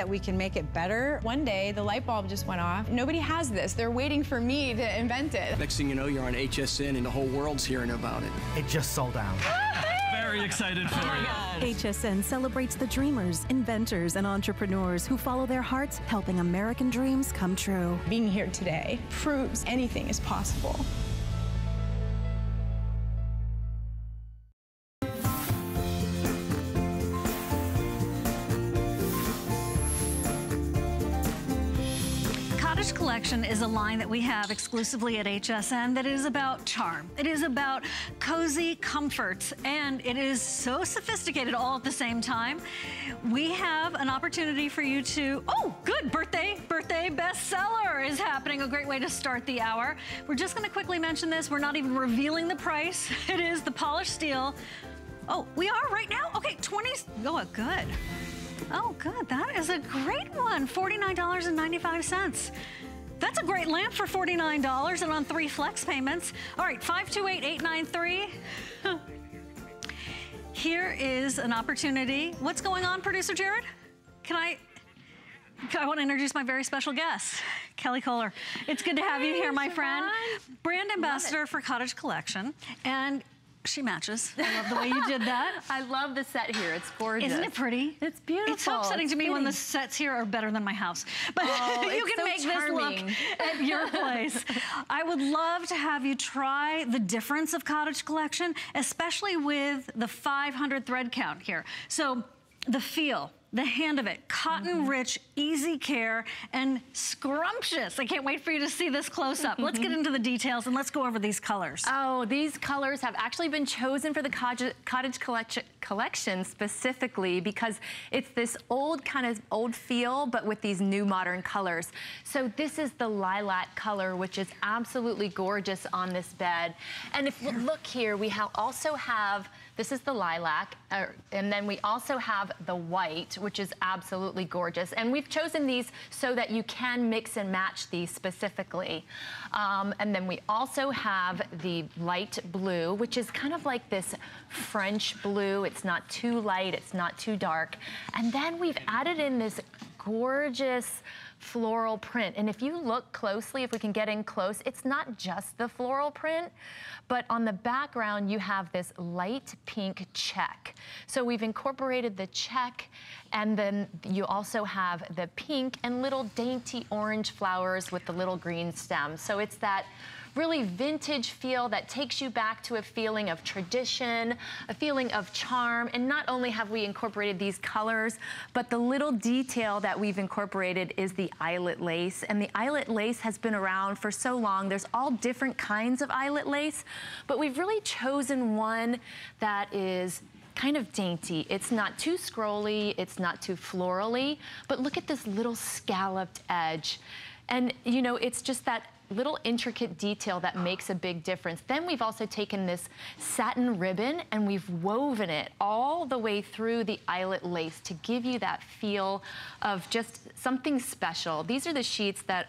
that we can make it better. One day, the light bulb just went off. Nobody has this. They're waiting for me to invent it. Next thing you know, you're on HSN and the whole world's hearing about it. It just sold out. Very excited for oh you. HSN celebrates the dreamers, inventors, and entrepreneurs who follow their hearts, helping American dreams come true. Being here today proves anything is possible. Collection is a line that we have exclusively at HSN that is about charm. It is about cozy comforts, and it is so sophisticated all at the same time. We have an opportunity for you to, oh, good, birthday, birthday bestseller is happening. A great way to start the hour. We're just gonna quickly mention this. We're not even revealing the price. It is the polished steel. Oh, we are right now? Okay, 20, oh, good. Oh, good. That is a great one. $49.95. That's a great lamp for $49 and on three flex payments. All right, 528893. Here is an opportunity. What's going on, producer Jared? Can I, I want to introduce my very special guest, Kelly Koller. It's good to have you here, my friend. Brand ambassador for Cottage Collection. And she matches. I love the way you did that. I love the set here. It's gorgeous. Isn't it pretty? It's beautiful. It's so upsetting it's to me when the sets here are better than my house. But Oh, you can so make charming. this look at your place. I would love to have you try the difference of Cottage Collection, especially with the 500 thread count here. So the feel, the hand of it, cotton Mm-hmm. rich, easy care, and scrumptious. I can't wait for you to see this close up. Let's get into the details and let's go over these colors. Oh, these colors have actually been chosen for the cottage, cottage collection, collection specifically because it's this old kind of old feel, but with these new modern colors. So this is the lilac color, which is absolutely gorgeous on this bed. And if you look here, we ha also have this is the lilac, uh, and then we also have the white, which is absolutely gorgeous. And we've chosen these so that you can mix and match these specifically. Um, and then we also have the light blue, which is kind of like this French blue. It's not too light, it's not too dark. And then we've added in this gorgeous floral print. And if you look closely, if we can get in close, it's not just the floral print, but on the background, you have this light pink check. So we've incorporated the check and then you also have the pink and little dainty orange flowers with the little green stems. So it's that really vintage feel that takes you back to a feeling of tradition, a feeling of charm. And not only have we incorporated these colors, but the little detail that we've incorporated is the eyelet lace. And the eyelet lace has been around for so long. There's all different kinds of eyelet lace, but we've really chosen one that is kind of dainty. It's not too scrolly, it's not too florally, but look at this little scalloped edge. And you know, it's just that little intricate detail that makes a big difference. Then we've also taken this satin ribbon and we've woven it all the way through the eyelet lace to give you that feel of just something special. These are the sheets that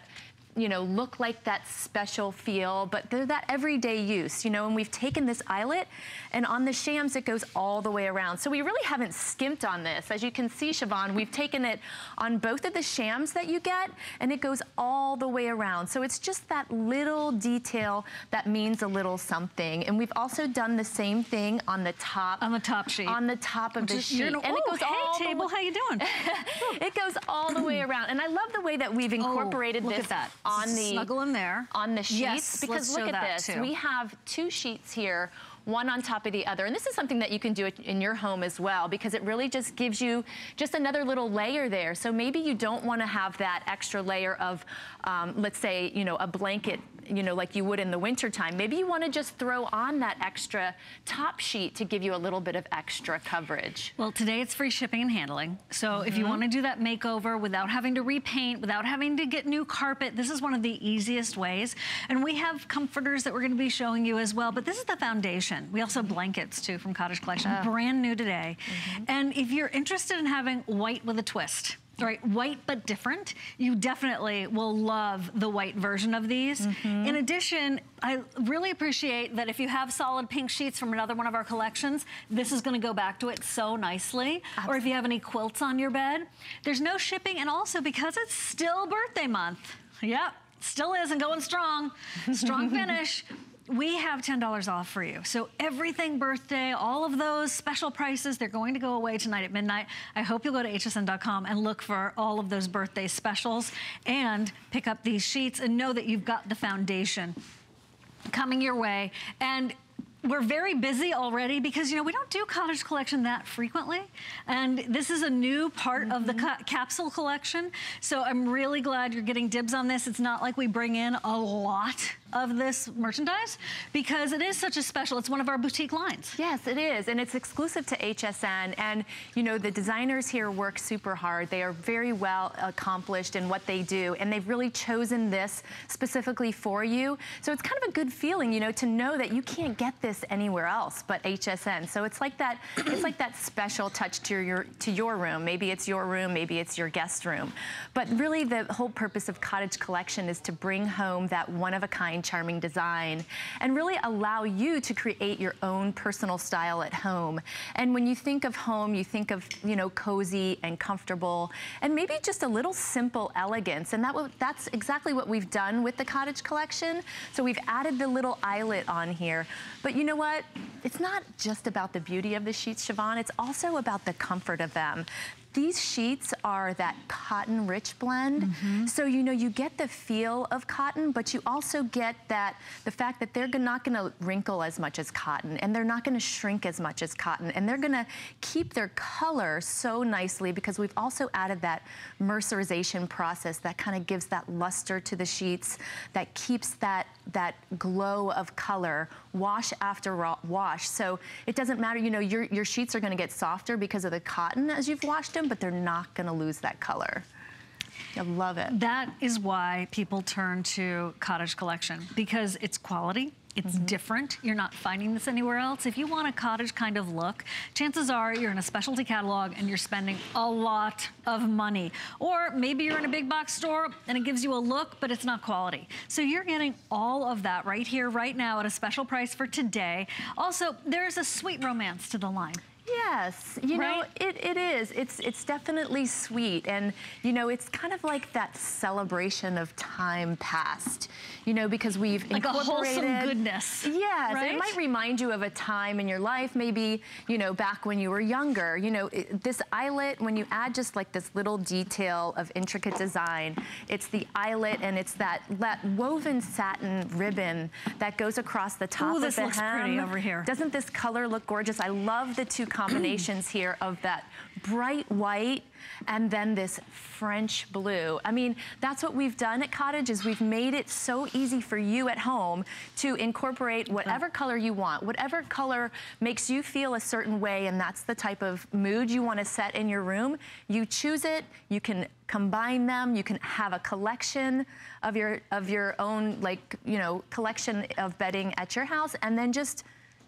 you know, look like that special feel, but they're that everyday use, you know, and we've taken this eyelet and on the shams, it goes all the way around. So we really haven't skimped on this. As you can see, Shivan, we've taken it on both of the shams that you get and it goes all the way around. So it's just that little detail that means a little something. And we've also done the same thing on the top. On the top sheet. On the top of the sheet. you're no- and it oh, goes hey, all the table, way- how you doing? it goes all the way around. And I love the way that we've oh, incorporated Oh, this at that. On the Snuggle in there. on the sheets Yes, because look at this. too. We have two sheets here one on top of the other. And this is something that you can do in your home as well because it really just gives you just another little layer there. So maybe you don't want to have that extra layer of, um, let's say, you know, a blanket, you know, like you would in the wintertime. Maybe you want to just throw on that extra top sheet to give you a little bit of extra coverage. Well, today it's free shipping and handling. So if Mm-hmm. you want to do that makeover without having to repaint, without having to get new carpet, this is one of the easiest ways. And we have comforters that we're going to be showing you as well, but this is the foundation. We also have blankets too from Cottage Collection, Oh. brand new today. Mm-hmm. And if you're interested in having white with a twist, right? White but different. You definitely will love the white version of these. Mm -hmm. In addition, I really appreciate that if you have solid pink sheets from another one of our collections, this is gonna go back to it so nicely. Absolutely. Or if you have any quilts on your bed. There's no shipping, and also because it's still birthday month. Yep, still is and going strong. Strong finish we have $10 off for you. So everything birthday, all of those special prices, they're going to go away tonight at midnight. I hope you'll go to hsn.com and look for all of those birthday specials and pick up these sheets and know that you've got the foundation coming your way. And we're very busy already because, you know, we don't do Cottage Collection that frequently. And this is a new part mm -hmm. of the mm-hmm. ca capsule collection. So I'm really glad you're getting dibs on this. It's not like we bring in a lot of this merchandise because it is such a special, it's one of our boutique lines. Yes, it is, and it's exclusive to HSN, and you know, the designers here work super hard. They are very well accomplished in what they do, and they've really chosen this specifically for you. So it's kind of a good feeling, you know, to know that you can't get this anywhere else but HSN. So it's like that, it's like that special touch to your, to your room. Maybe it's your room, maybe it's your guest room. But really the whole purpose of Cottage Collection is to bring home that one-of-a-kind charming design and really allow you to create your own personal style at home. And when you think of home, you think of, you know, cozy and comfortable and maybe just a little simple elegance. And that that's exactly what we've done with the Cottage Collection. So we've added the little eyelet on here. But you know what? It's not just about the beauty of the sheets, Shivan. It's also about the comfort of them. These sheets are that cotton rich blend. Mm -hmm. So, you know, you get the feel of cotton, but you also get that, the fact that they're not gonna wrinkle as much as cotton and they're not gonna shrink as much as cotton and they're gonna keep their color so nicely because we've also added that mercerization process that kind of gives that luster to the sheets, that keeps that, that glow of color wash after wash. So it doesn't matter, you know, your, your sheets are gonna get softer because of the cotton as you've washed them, but they're not gonna lose that color. I love it. That is why people turn to Cottage Collection because it's quality, it's mm -hmm. different. You're not finding this anywhere else. If you want a cottage kind of look, chances are you're in a specialty catalog and you're spending a lot of money. Or maybe you're in a big box store and it gives you a look, but it's not quality. So you're getting all of that right here, right now at a special price for today. Also, there's a sweet romance to the line. Yes, you right? know, it, it is. It's, it's definitely sweet. And, you know, it's kind of like that celebration of time past, you know, because we've like incorporated... Like a wholesome goodness. Yes, right? it might remind you of a time in your life, maybe, you know, back when you were younger. You know, it, this eyelet, when you add just like this little detail of intricate design, it's the eyelet and it's that, that woven satin ribbon that goes across the top Ooh, of the this looks pretty over here. Doesn't this color look gorgeous? I love the two combinations here of that bright white and then this French blue. I mean, that's what we've done at Cottage is we've made it so easy for you at home to incorporate whatever color you want, whatever color makes you feel a certain way and that's the type of mood you want to set in your room. You choose it, you can combine them, you can have a collection of your of your own like, you know, collection of bedding at your house and then just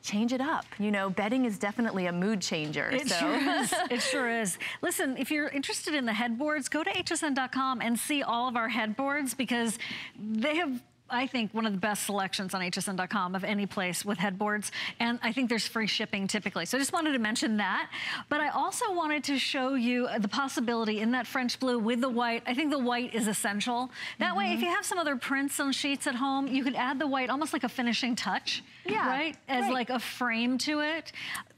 change it up. You know, bedding is definitely a mood changer. It so. sure is. It sure is. Listen, if you're interested in the headboards, go to hsn.com and see all of our headboards because they have I think, one of the best selections on hsn.com of any place with headboards. And I think there's free shipping typically. So I just wanted to mention that. But I also wanted to show you the possibility in that French blue with the white. I think the white is essential. That mm -hmm. way, if mm-hmm. you have some other prints on sheets at home, you could add the white almost like a finishing touch. Yeah. Right? As right. like a frame to it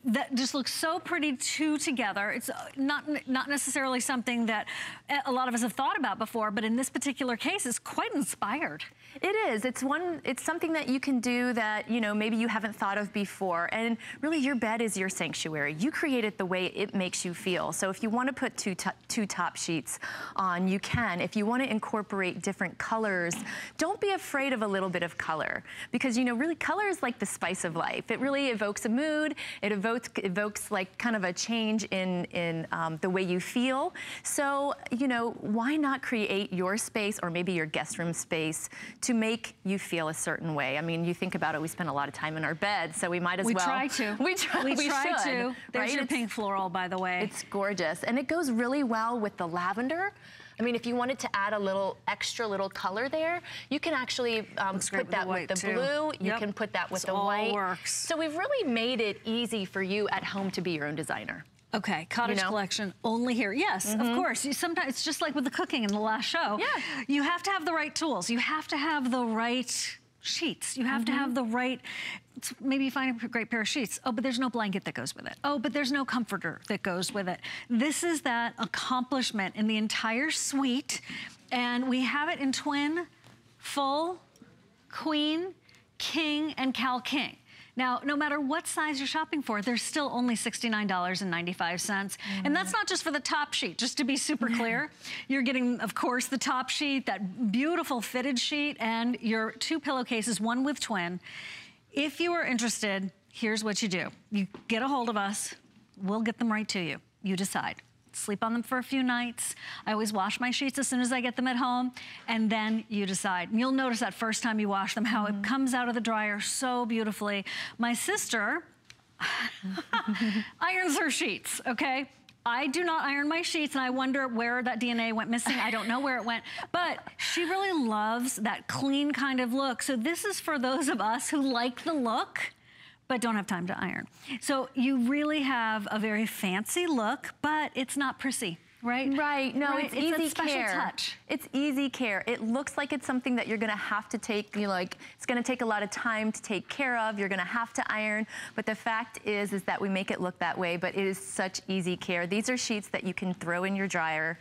that just looks so pretty two together. It's uh, not not necessarily something that eh, a lot of us have thought about before, but in this particular case, it's quite inspired. It is. It's one. It's something that you can do that you know maybe you haven't thought of before. And really, your bed is your sanctuary. You create it the way it makes you feel. So if you want to put two two top sheets on, you can. If you want to incorporate different colors, don't be afraid of a little bit of color because you know really color is like the spice of life. It really evokes a mood. It evokes evokes, evokes like kind of a change in, in um, the way you feel. So, you know, why not create your space or maybe your guest room space to make you feel a certain way? I mean, you think about it, we spend a lot of time in our bed, so we might as we well. Try to. We try We, we try should, to. There's right? your It's- pink floral, by the way. It's gorgeous. And it goes really well with the lavender. I mean, if you wanted to add a little extra little color there, you can actually um, put with the that with the blue. You Yep. can put that with the all white. works. So we've really made it easy for you at home to be your own designer. Okay, cottage know? Mm-hmm. collection only here. Yes, of course. You sometimes it's just like with the cooking in the last show. Yeah. You have to have the right tools. You have to have the right sheets. You have to Mm-hmm. have the right maybe you find a great pair of sheets. Oh, but there's no blanket that goes with it. Oh, but there's no comforter that goes with it. This is that accomplishment in the entire suite. And we have it in twin, full, queen, king, and Cal King. Now, no matter what size you're shopping for, there's still only $69.95. And that's not just for the top sheet, just to be super clear. You're getting, of course, the top sheet, that beautiful fitted sheet, and your two pillowcases, one with twin. If you are interested, here's what you do. You get a hold of us, we'll get them right to you. You decide. Sleep on them for a few nights. I always wash my sheets as soon as I get them at home, and then you decide. And you'll notice that first time you wash them, how it mm-hmm. comes out of the dryer so beautifully. My sister irons her sheets, okay? I do not iron my sheets and I wonder where that DNA went missing. I don't know where it went, but she really loves that clean kind of look. So this is for those of us who like the look, but don't have time to iron. So you really have a very fancy look, but it's not prissy, right? Right. No, Right, it's, it's easy special care. touch. It's easy care. It looks like it's something that you're going to have to take. You know, like it's going to take a lot of time to take care of. You're going to have to iron. But the fact is, is that we make it look that way. But it is such easy care. These are sheets that you can throw in your dryer.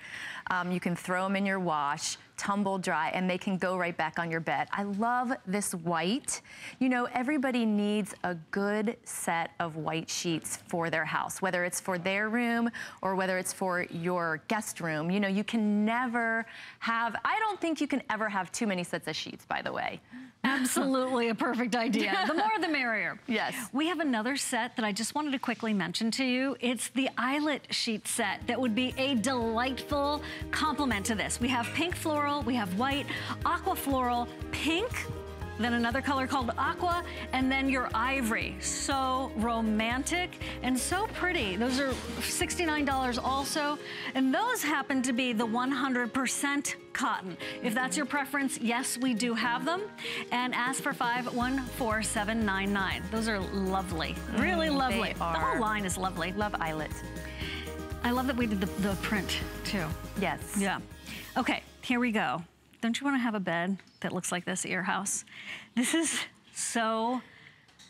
Um, you can throw them in your wash tumble dry and they can go right back on your bed. I love this white. You know, everybody needs a good set of white sheets for their house, whether it's for their room or whether it's for your guest room. You know, you can never have, I don't think you can ever have too many sets of sheets, by the way. Absolutely a perfect idea. The more the merrier. Yes. We have another set that I just wanted to quickly mention to you. It's the eyelet sheet set that would be a delightful complement to this. We have pink floral, we have white, aqua floral, pink, then another color called aqua, and then your ivory. So romantic and so pretty. Those are $69 also. And those happen to be the 100% cotton. If that's your preference, yes, we do have them. And ask for 514799. Those are lovely, really Mm, lovely. The whole line is lovely. Love eyelet. I love that we did the, the print too. Yes. Yeah. Okay, here we go. Don't you want to have a bed that looks like this at your house? This is so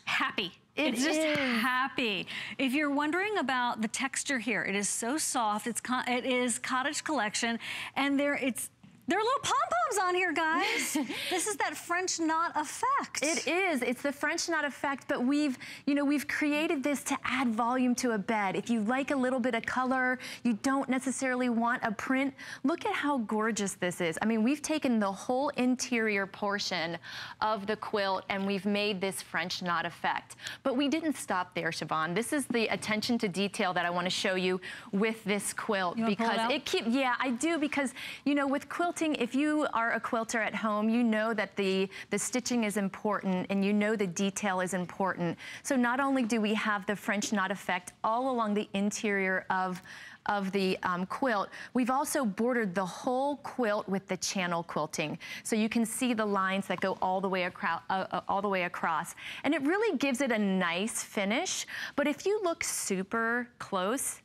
happy. It it's just is. happy. If you're wondering about the texture here, it is so soft. It's co- it is cottage collection, and there it's there are little pom poms on here, guys. this is that French knot effect. It is. It's the French knot effect, but we've, you know, we've created this to add volume to a bed. If you like a little bit of color, you don't necessarily want a print, look at how gorgeous this is. I mean, we've taken the whole interior portion of the quilt and we've made this French knot effect. But we didn't stop there, Shivan. This is the attention to detail that I want to show you with this quilt You wanna pull it because out? it keep yeah, I do because you know with quilting if you are a quilter at home, you know that the the stitching is important and you know the detail is important. So not only do we have the French knot effect all along the interior of of the um, quilt. We've also bordered the whole quilt with the channel quilting. So you can see the lines that go all the way across, uh, uh, all the way across. And it really gives it a nice finish. But if you look super close,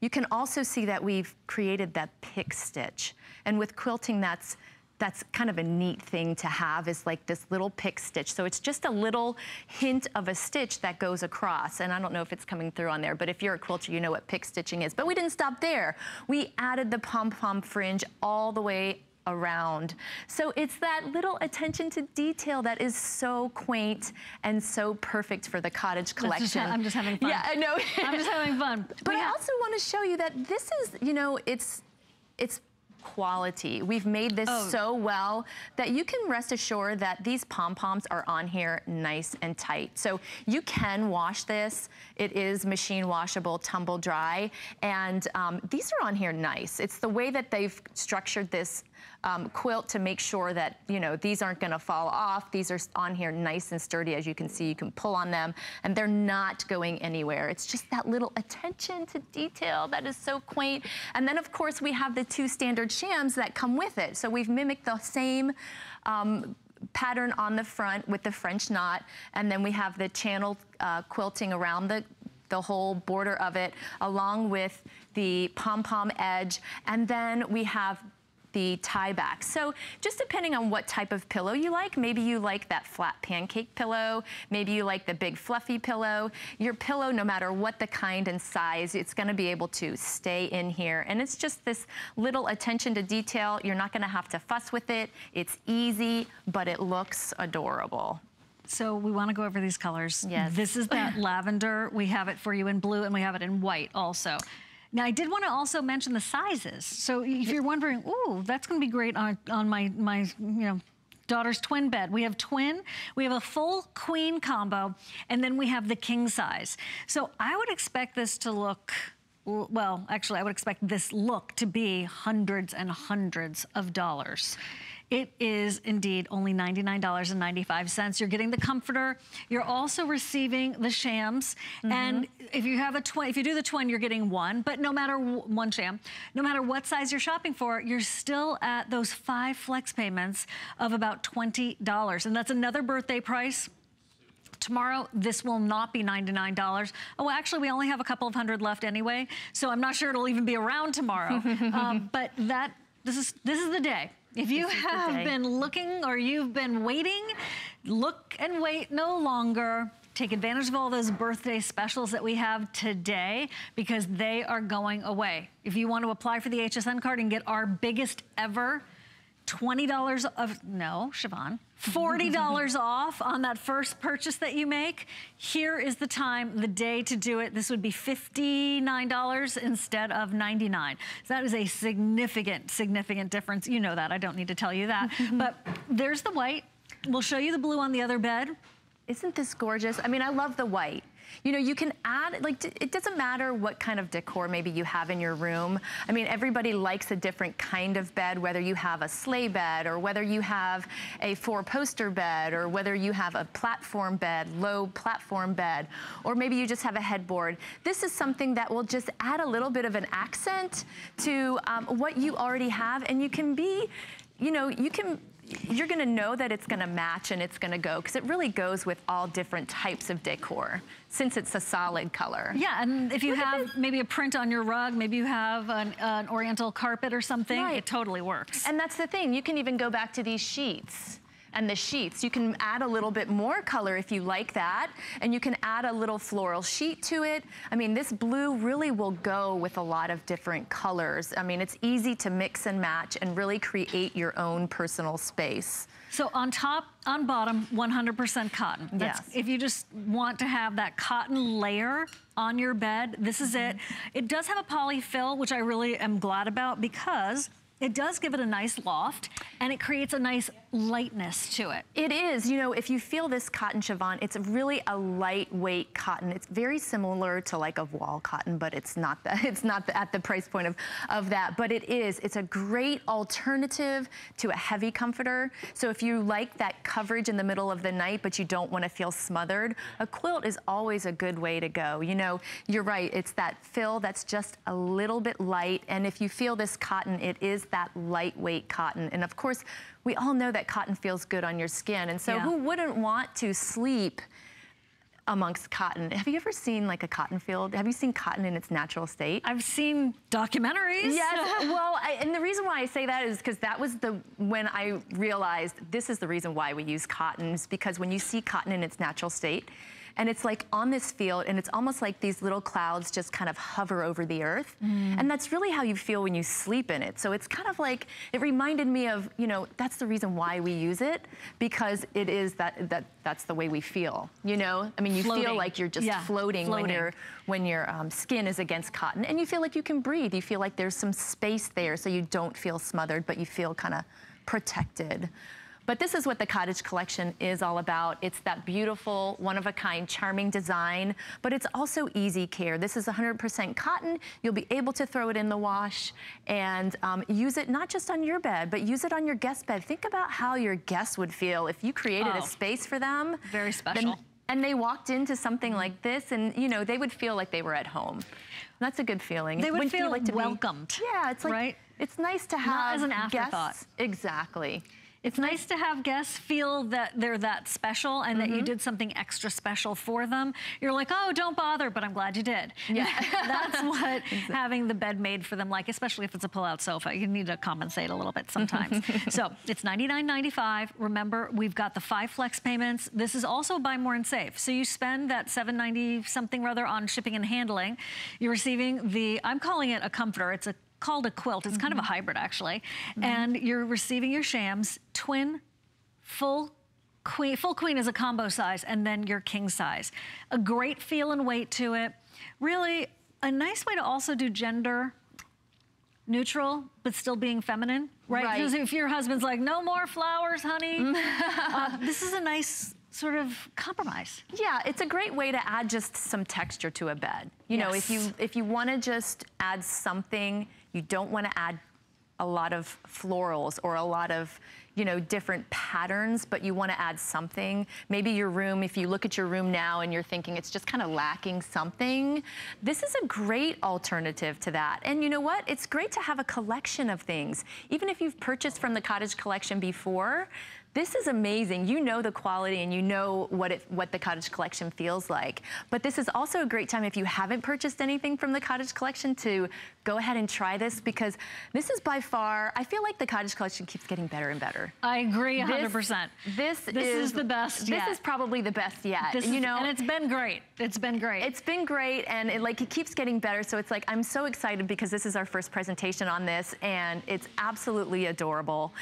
you can also see that we've created that pick stitch. And with quilting, that's that's kind of a neat thing to have is like this little pick stitch. So it's just a little hint of a stitch that goes across. And I don't know if it's coming through on there, but if you're a quilter, you know what pick stitching is. But we didn't stop there. We added the pom-pom fringe all the way around. So it's that little attention to detail that is so quaint and so perfect for the cottage collection. just I'm just having fun. Yeah, I know. I'm just having fun. But We I also want to show you that this is, you know, it's it's quality. We've made this oh. so well that you can rest assured that these pom-poms are on here nice and tight. So you can wash this. It is machine washable, tumble dry, and um, these are on here nice. It's the way that they've structured this um, quilt to make sure that, you know, these aren't gonna fall off. These are on here nice and sturdy. As you can see, you can pull on them and they're not going anywhere. It's just that little attention to detail that is so quaint. And then of course we have the two standard shams that come with it. So we've mimicked the same um, pattern on the front with the French knot. And then we have the channel uh, quilting around the the whole border of it, along with the pom-pom edge. And then we have the tie back. So just depending on what type of pillow you like, maybe you like that flat pancake pillow, maybe you like the big fluffy pillow. Your pillow, no matter what the kind and size, it's gonna be able to stay in here. And it's just this little attention to detail. You're not gonna have to fuss with it. It's easy, but it looks adorable. So we want to go over these colors. Yes. This is that lavender. We have it for you in blue and we have it in white also. Now, I did want to also mention the sizes. So if you're wondering, ooh, that's going to be great on, on my, my, you know, daughter's twin bed. We have twin, we have a full queen combo, and then we have the king size. So I would expect this to look well, actually, I would expect this look to be hundreds and hundreds of dollars. It is indeed only $99.95. You're getting the comforter. You're also receiving the shams. Mm -hmm. And if you have a twin, if you do the twin, you're getting one. But no matter one sham, no matter what size you're shopping for, you're still at those five flex payments of about $20. And that's another birthday price tomorrow, this will not be $99. Oh, actually, we only have a couple of hundred left anyway, so I'm not sure it'll even be around tomorrow. um, but that, this is, this is the day. If you have been looking or you've been waiting, look and wait no longer. Take advantage of all those birthday specials that we have today because they are going away. If you want to apply for the HSN card and get our biggest ever $20 of, no, Shivan, $40 off on that first purchase that you make. Here is the time, the day to do it. This would be $59 instead of 99. So that is a significant, significant difference. You know that, I don't need to tell you that. but there's the white. We'll show you the blue on the other bed. Isn't this gorgeous? I mean, I love the white. You know, you can add, like, it doesn't matter what kind of decor maybe you have in your room. I mean, everybody likes a different kind of bed, whether you have a sleigh bed or whether you have a four-poster bed or whether you have a platform bed, low platform bed, or maybe you just have a headboard. This is something that will just add a little bit of an accent to um, what you already have and you can be, you know, you can you're gonna know that it's gonna match and it's gonna go because it really goes with all different types of decor since it's a solid color. Yeah, and if you Look have maybe a print on your rug, maybe you have an, an oriental carpet or something, right. it totally works. And that's the thing, you can even go back to these sheets and the sheets. You can add a little bit more color if you like that, and you can add a little floral sheet to it. I mean, this blue really will go with a lot of different colors. I mean, it's easy to mix and match and really create your own personal space. So on top, on bottom, 100% cotton. That's, yes. If you just want to have that cotton layer on your bed, this is it. Mm-hmm. It does have a polyfill, which I really am glad about because it does give it a nice loft and it creates a nice lightness to it. It is, you know, if you feel this cotton chiffon, it's really a lightweight cotton. It's very similar to like a wall cotton, but it's not that, it's not the, at the price point of, of that, but it is, it's a great alternative to a heavy comforter. So if you like that coverage in the middle of the night, but you don't want to feel smothered, a quilt is always a good way to go. You know, you're right, it's that fill that's just a little bit light, and if you feel this cotton, it is that lightweight cotton. And of course, we all know that cotton feels good on your skin. And so yeah. who wouldn't want to sleep amongst cotton. Have you ever seen like a cotton field? Have you seen cotton in its natural state? I've seen documentaries. Yes, well, I, and the reason why I say that is because that was the, when I realized this is the reason why we use cotton is because when you see cotton in its natural state, and it's like on this field and it's almost like these little clouds just kind of hover over the earth. Mm. And that's really how you feel when you sleep in it. So it's kind of like, it reminded me of, you know, that's the reason why we use it because it is that, that that's the way we feel, you know? I mean, you Floating. feel like you're just Yeah, floating, when floating. your when your um, skin is against cotton and you feel like you can breathe. You feel like there's some space there so you don't feel smothered, but you feel kind of protected. But this is what the Cottage Collection is all about. It's that beautiful, one-of-a-kind, charming design, but it's also easy care. This is 100% cotton. You'll be able to throw it in the wash and um, use it not just on your bed, but use it on your guest bed. Think about how your guests would feel if you created Oh. a space for them. Very special. and they walked into something like this and, you know, they would feel like they were at home. That's a good feeling. They would Wouldn't you feel like to be- welcomed, yeah, it's like, right? it's nice to have Not as an afterthought. guests- Exactly. It's nice to have guests feel that they're that special and that Mm-hmm. you did something extra special for them. You're like, oh, don't bother, but I'm glad you did. Yeah. That's what having the bed made for them like, especially if it's a pull-out sofa. You need to compensate a little bit sometimes. so it's $99.95. Remember, we've got the five flex payments. This is also buy more and save. So you spend that 790 something rather on shipping and handling. You're receiving the, I'm calling it a comforter. It's a called a quilt. It's kind of a mm-hmm. hybrid actually. Mm-hmm. And you're receiving your shams, twin, full queen, full queen is a combo size, and then your king size. A great feel and weight to it. Really a nice way to also do gender neutral, but still being feminine, right? Right. Because if your husband's like, no more flowers, honey, mm-hmm. uh, this is a nice sort of compromise. Yeah, it's a great way to add just some texture to a bed. You know, if you if you want to just add something, you don't want to add a lot of florals or a lot of you know different patterns but you want to add something. Maybe your room if you look at your room now and you're thinking it's just kind of lacking something this is a great alternative to that. And you know what? It's great to have a collection of things. Even if you've purchased from the cottage collection before this is amazing. You know the quality and you know what it what the Cottage Collection feels like. But this is also a great time if you haven't purchased anything from the Cottage Collection to go ahead and try this because this is by far, I feel like the Cottage Collection keeps getting better and better. I agree This- 100%. This, This is the best This yet. is probably the best yet. This you is- know, and it's been great. It's been great. it's been great and it like it keeps getting better. So it's like I'm so excited because this is our first presentation on this and it's absolutely adorable.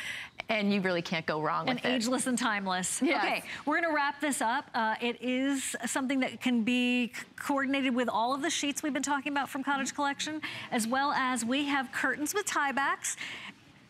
And you really can't go wrong and with it. And ageless and timeless. Yes. Okay, we're gonna wrap this up. Uh, it is something that can be coordinated with all of the sheets we've been talking about from Cottage Collection, as well as we have curtains with tiebacks.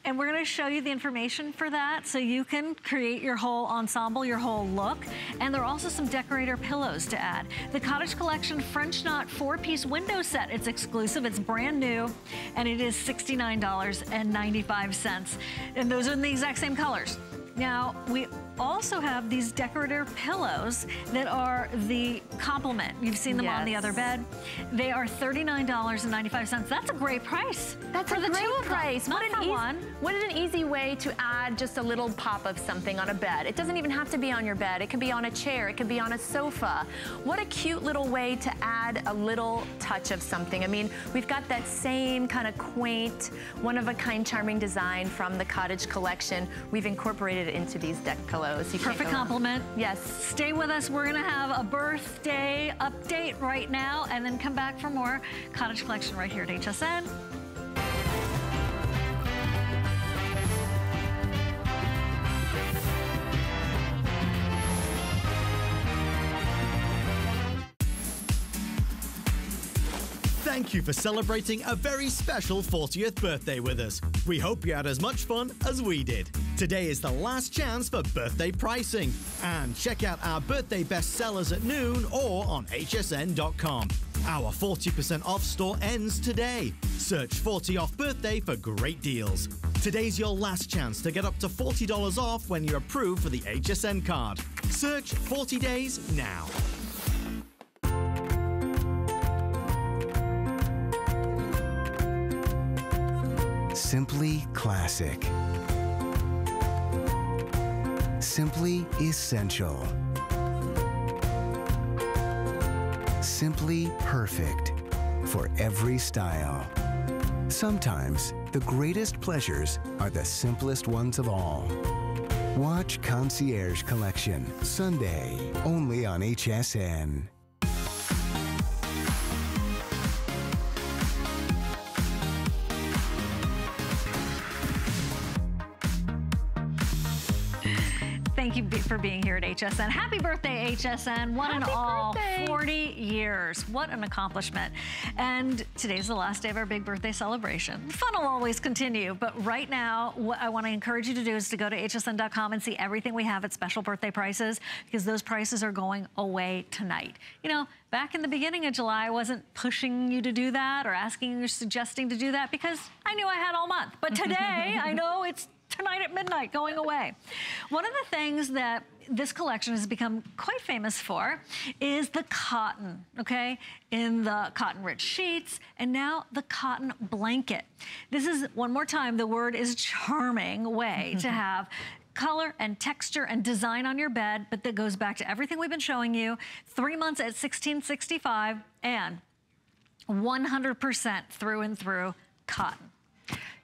And we're gonna show you the information for that so you can create your whole ensemble, your whole look. And there are also some decorator pillows to add. The Cottage Collection French Knot four-piece window set. It's exclusive, it's brand new, and it is $69.95. And those are in the exact same colors. Now, we also have these decorator pillows that are the complement. You've seen them on the other bed. They are $39.95. That's a great price. That's for a the great price. not what for an easy, one. What an easy way to add just a little pop of something on a bed. It doesn't even have to be on your bed. It can be on a chair. It can be on a sofa. What a cute little way to add a little touch of something. I mean, we've got that same kind of quaint, one-of-a-kind charming design from the Cottage Collection. We've incorporated it into these deck pillows. You Perfect go wrong. compliment. Yes. Stay with us. We're going to have a birthday update right now and then come back for more Cottage Collection right here at HSN. Thank you for celebrating a very special 40th birthday with us. We hope you had as much fun as we did. Today is the last chance for birthday pricing. And check out our birthday bestsellers at noon or on hsn.com. Our 40% off store ends today. Search 40 off birthday for great deals. Today's your last chance to get up to $40 off when you're approved for the HSN card. Search 40 days now. Simply classic. Simply essential. Simply perfect for every style. Sometimes the greatest pleasures are the simplest ones of all. Watch Concierge Collection, Sunday, only on HSN. For being here at HSN. Happy birthday, HSN. One and all, birthday. 40 years. What an accomplishment. And today's the last day of our big birthday celebration. Fun will always continue, but right now, what I want to encourage you to do is to go to hsn.com and see everything we have at special birthday prices because those prices are going away tonight. You know, back in the beginning of July, I wasn't pushing you to do that or asking you or suggesting to do that because I knew I had all month. But today, I know it's tonight at midnight going away. One of the things that this collection has become quite famous for is the cotton, okay? In the cotton rich sheets and now the cotton blanket. This is, one more time, the word is charming way to have color and texture and design on your bed, but that goes back to everything we've been showing you. Three months at 1665 and 100% through and through cotton.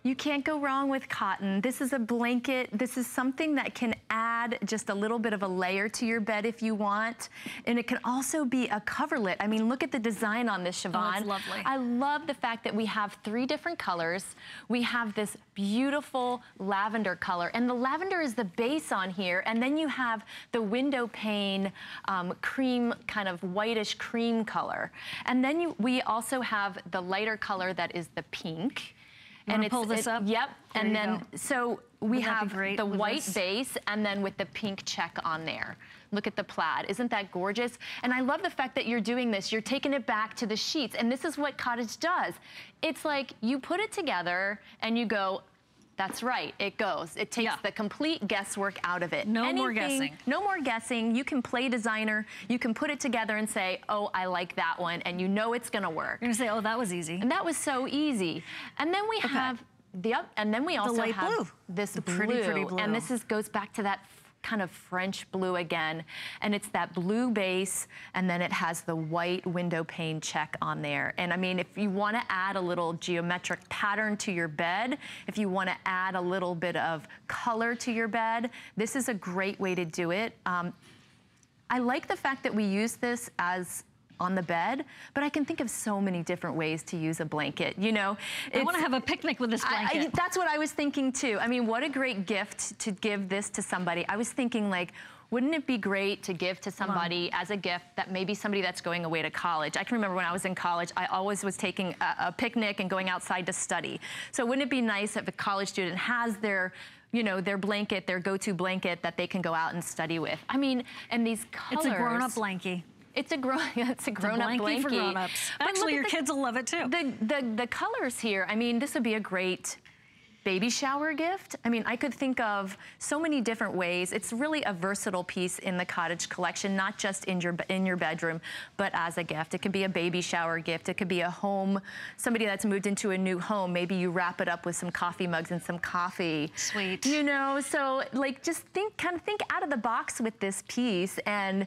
You can't go wrong with cotton. This is a blanket. This is something that can add just a little bit of a layer to your bed if you want. And it can also be a coverlet. I mean, look at the design on this, Shivan. Oh, lovely. I love the fact that we have three different colors. We have this beautiful lavender color. And the lavender is the base on here. And then you have the window pane um, cream, kind of whitish cream color. And then you, we also have the lighter color that is the pink. You and pull this it- up? Yep. There and then, go. so we Wouldn't that be have the with white this? base and then with the pink check on there. Look at the plaid. Isn't that gorgeous? And I love the fact that you're doing this. You're taking it back to the sheets. And this is what Cottage does. It's like you put it together and you go, that's right, it goes. It takes Yeah. the complete guesswork out of it. No more guessing. No more guessing. You can play designer. You can put it together and say, oh, I like that one. And you know it's gonna work. You're gonna say, oh, that was easy. And that was so easy. And then we have the up, and then we also light have blue. this The blue, pretty, pretty blue. and this is goes back to that kind of French blue again, and it's that blue base, and then it has the white window pane check on there. And I mean, if you want to add a little geometric pattern to your bed, if you want to add a little bit of color to your bed, this is a great way to do it. Um, I like the fact that we use this as on the bed, but I can think of so many different ways to use a blanket. You know, I want to have a picnic with this I- I- blanket. that's what I was thinking too. I mean, what a great gift to give this to somebody. I was thinking like, wouldn't it be great to give to somebody as a gift that maybe somebody that's going away to college? I can remember when I was in college, I always was taking a, a picnic and going outside to study. So wouldn't it be nice if a college student has their you know, their blanket, their go-to blanket that they can go out and study with. I mean, and these colors. it's a grown-up blankie. It's a grown. It's a It's a grown-up blankie blankie. for grown-ups. But Actually, your the- kids will love it too. The, the the colors here. I mean, this would be a great baby shower gift. I mean, I could think of so many different ways. It's really a versatile piece in the cottage collection, not just in your in your bedroom, but as a gift. It could be a baby shower gift. It could be a home, somebody that's moved into a new home. Maybe you wrap it up with some coffee mugs and some coffee. Sweet. You know, so like just think, kind of think out of the box with this piece and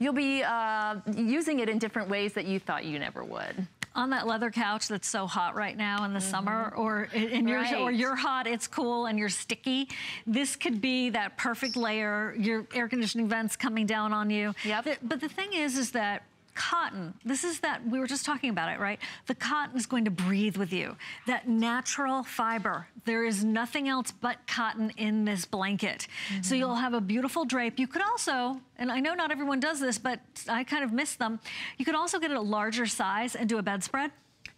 you'll be uh, using it in different ways that you thought you never would. on that leather couch that's so hot right now in the summer, or in your. Right. or you're hot, it's cool, and you're sticky. This could be that perfect layer. Your air conditioning vents coming down on you. Yep. The- but the thing is, is that cotton. This is that we were just talking about it, right? The cotton is going to breathe with you. That natural fiber. There is nothing else but cotton in this blanket. Mm-hmm. So you'll have a beautiful drape. You could also, and I know not everyone does this, but I kind of miss them. You could also get it a larger size and do a bedspread.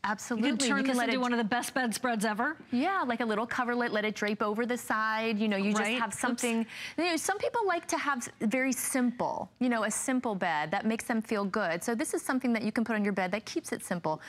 Absolutely. You can turn this into one of the best bedspreads ever. Yeah, like a little coverlet, let it drape over the side. You know, you Right. just have something. You know, some people like to have very simple, you know, a simple bed that makes them feel good. So this is something that you can put on your bed that keeps it simple.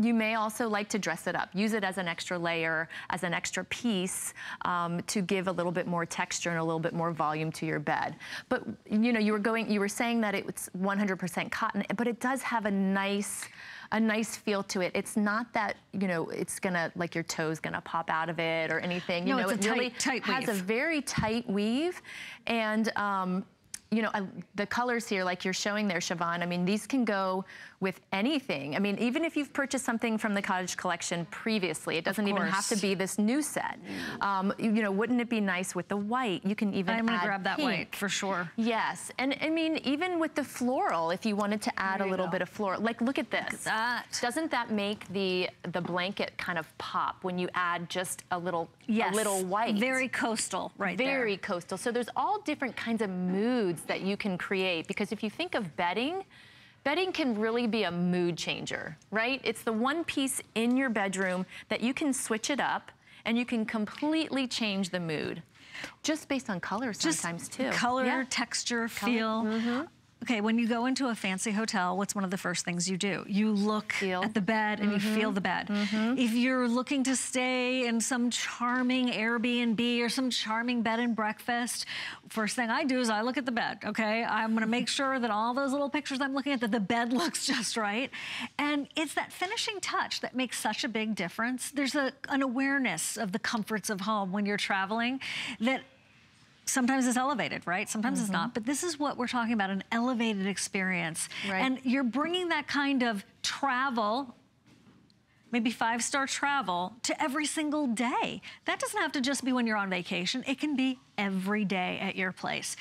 You may also like to dress it up, use it as an extra layer, as an extra piece um, to give a little bit more texture and a little bit more volume to your bed. But you know, you were going, you were saying that it's 100% cotton, but it does have a nice a nice feel to it. It's not that, you know, it's gonna, like your toe's gonna pop out of it or anything. You No, know, it really tight- tight has a very tight weave. And, um, you know, the colors here, like you're showing there, Shivan, I mean, these can go with anything. I mean, even if you've purchased something from the Cottage Collection previously, it doesn't even have to be this new set. Um, you, you, know, wouldn't it be nice with the white? You can even I'm gonna grab pink. that white for sure. Yes, and I mean, even with the floral, if you wanted to add a little go. bit of floral, like look at this. Look at that. Doesn't that make the the blanket kind of pop when you add just a little yes. a little white? Very coastal, right Very there. coastal. So there's all different kinds of moods that you can create because if you think of bedding, Bedding can really be a mood changer, right? It's the one piece in your bedroom that you can switch it up and you can completely change the mood. Just based on color sometimes Just too. Color, yeah. texture, Color. feel. Mm -hmm. Okay, when you go into a fancy hotel, what's one of the first things you do? You look feel. at the bed and mm -hmm. you feel the bed. Mm -hmm. If you're looking to stay in some charming Airbnb or some charming bed and breakfast, first thing I do is I look at the bed, okay? I'm gonna make sure that all those little pictures I'm looking at, that the bed looks just right. And it's that finishing touch that makes such a big difference. There's a, an awareness of the comforts of home when you're traveling that sometimes it's elevated, right? Sometimes mm -hmm. it's not. Mm-hmm. But this is what we're talking about, an elevated experience. Right. And you're bringing that kind of travel, maybe five-star travel, to every single day. That doesn't have to just be when you're on vacation. It can be every day at your place.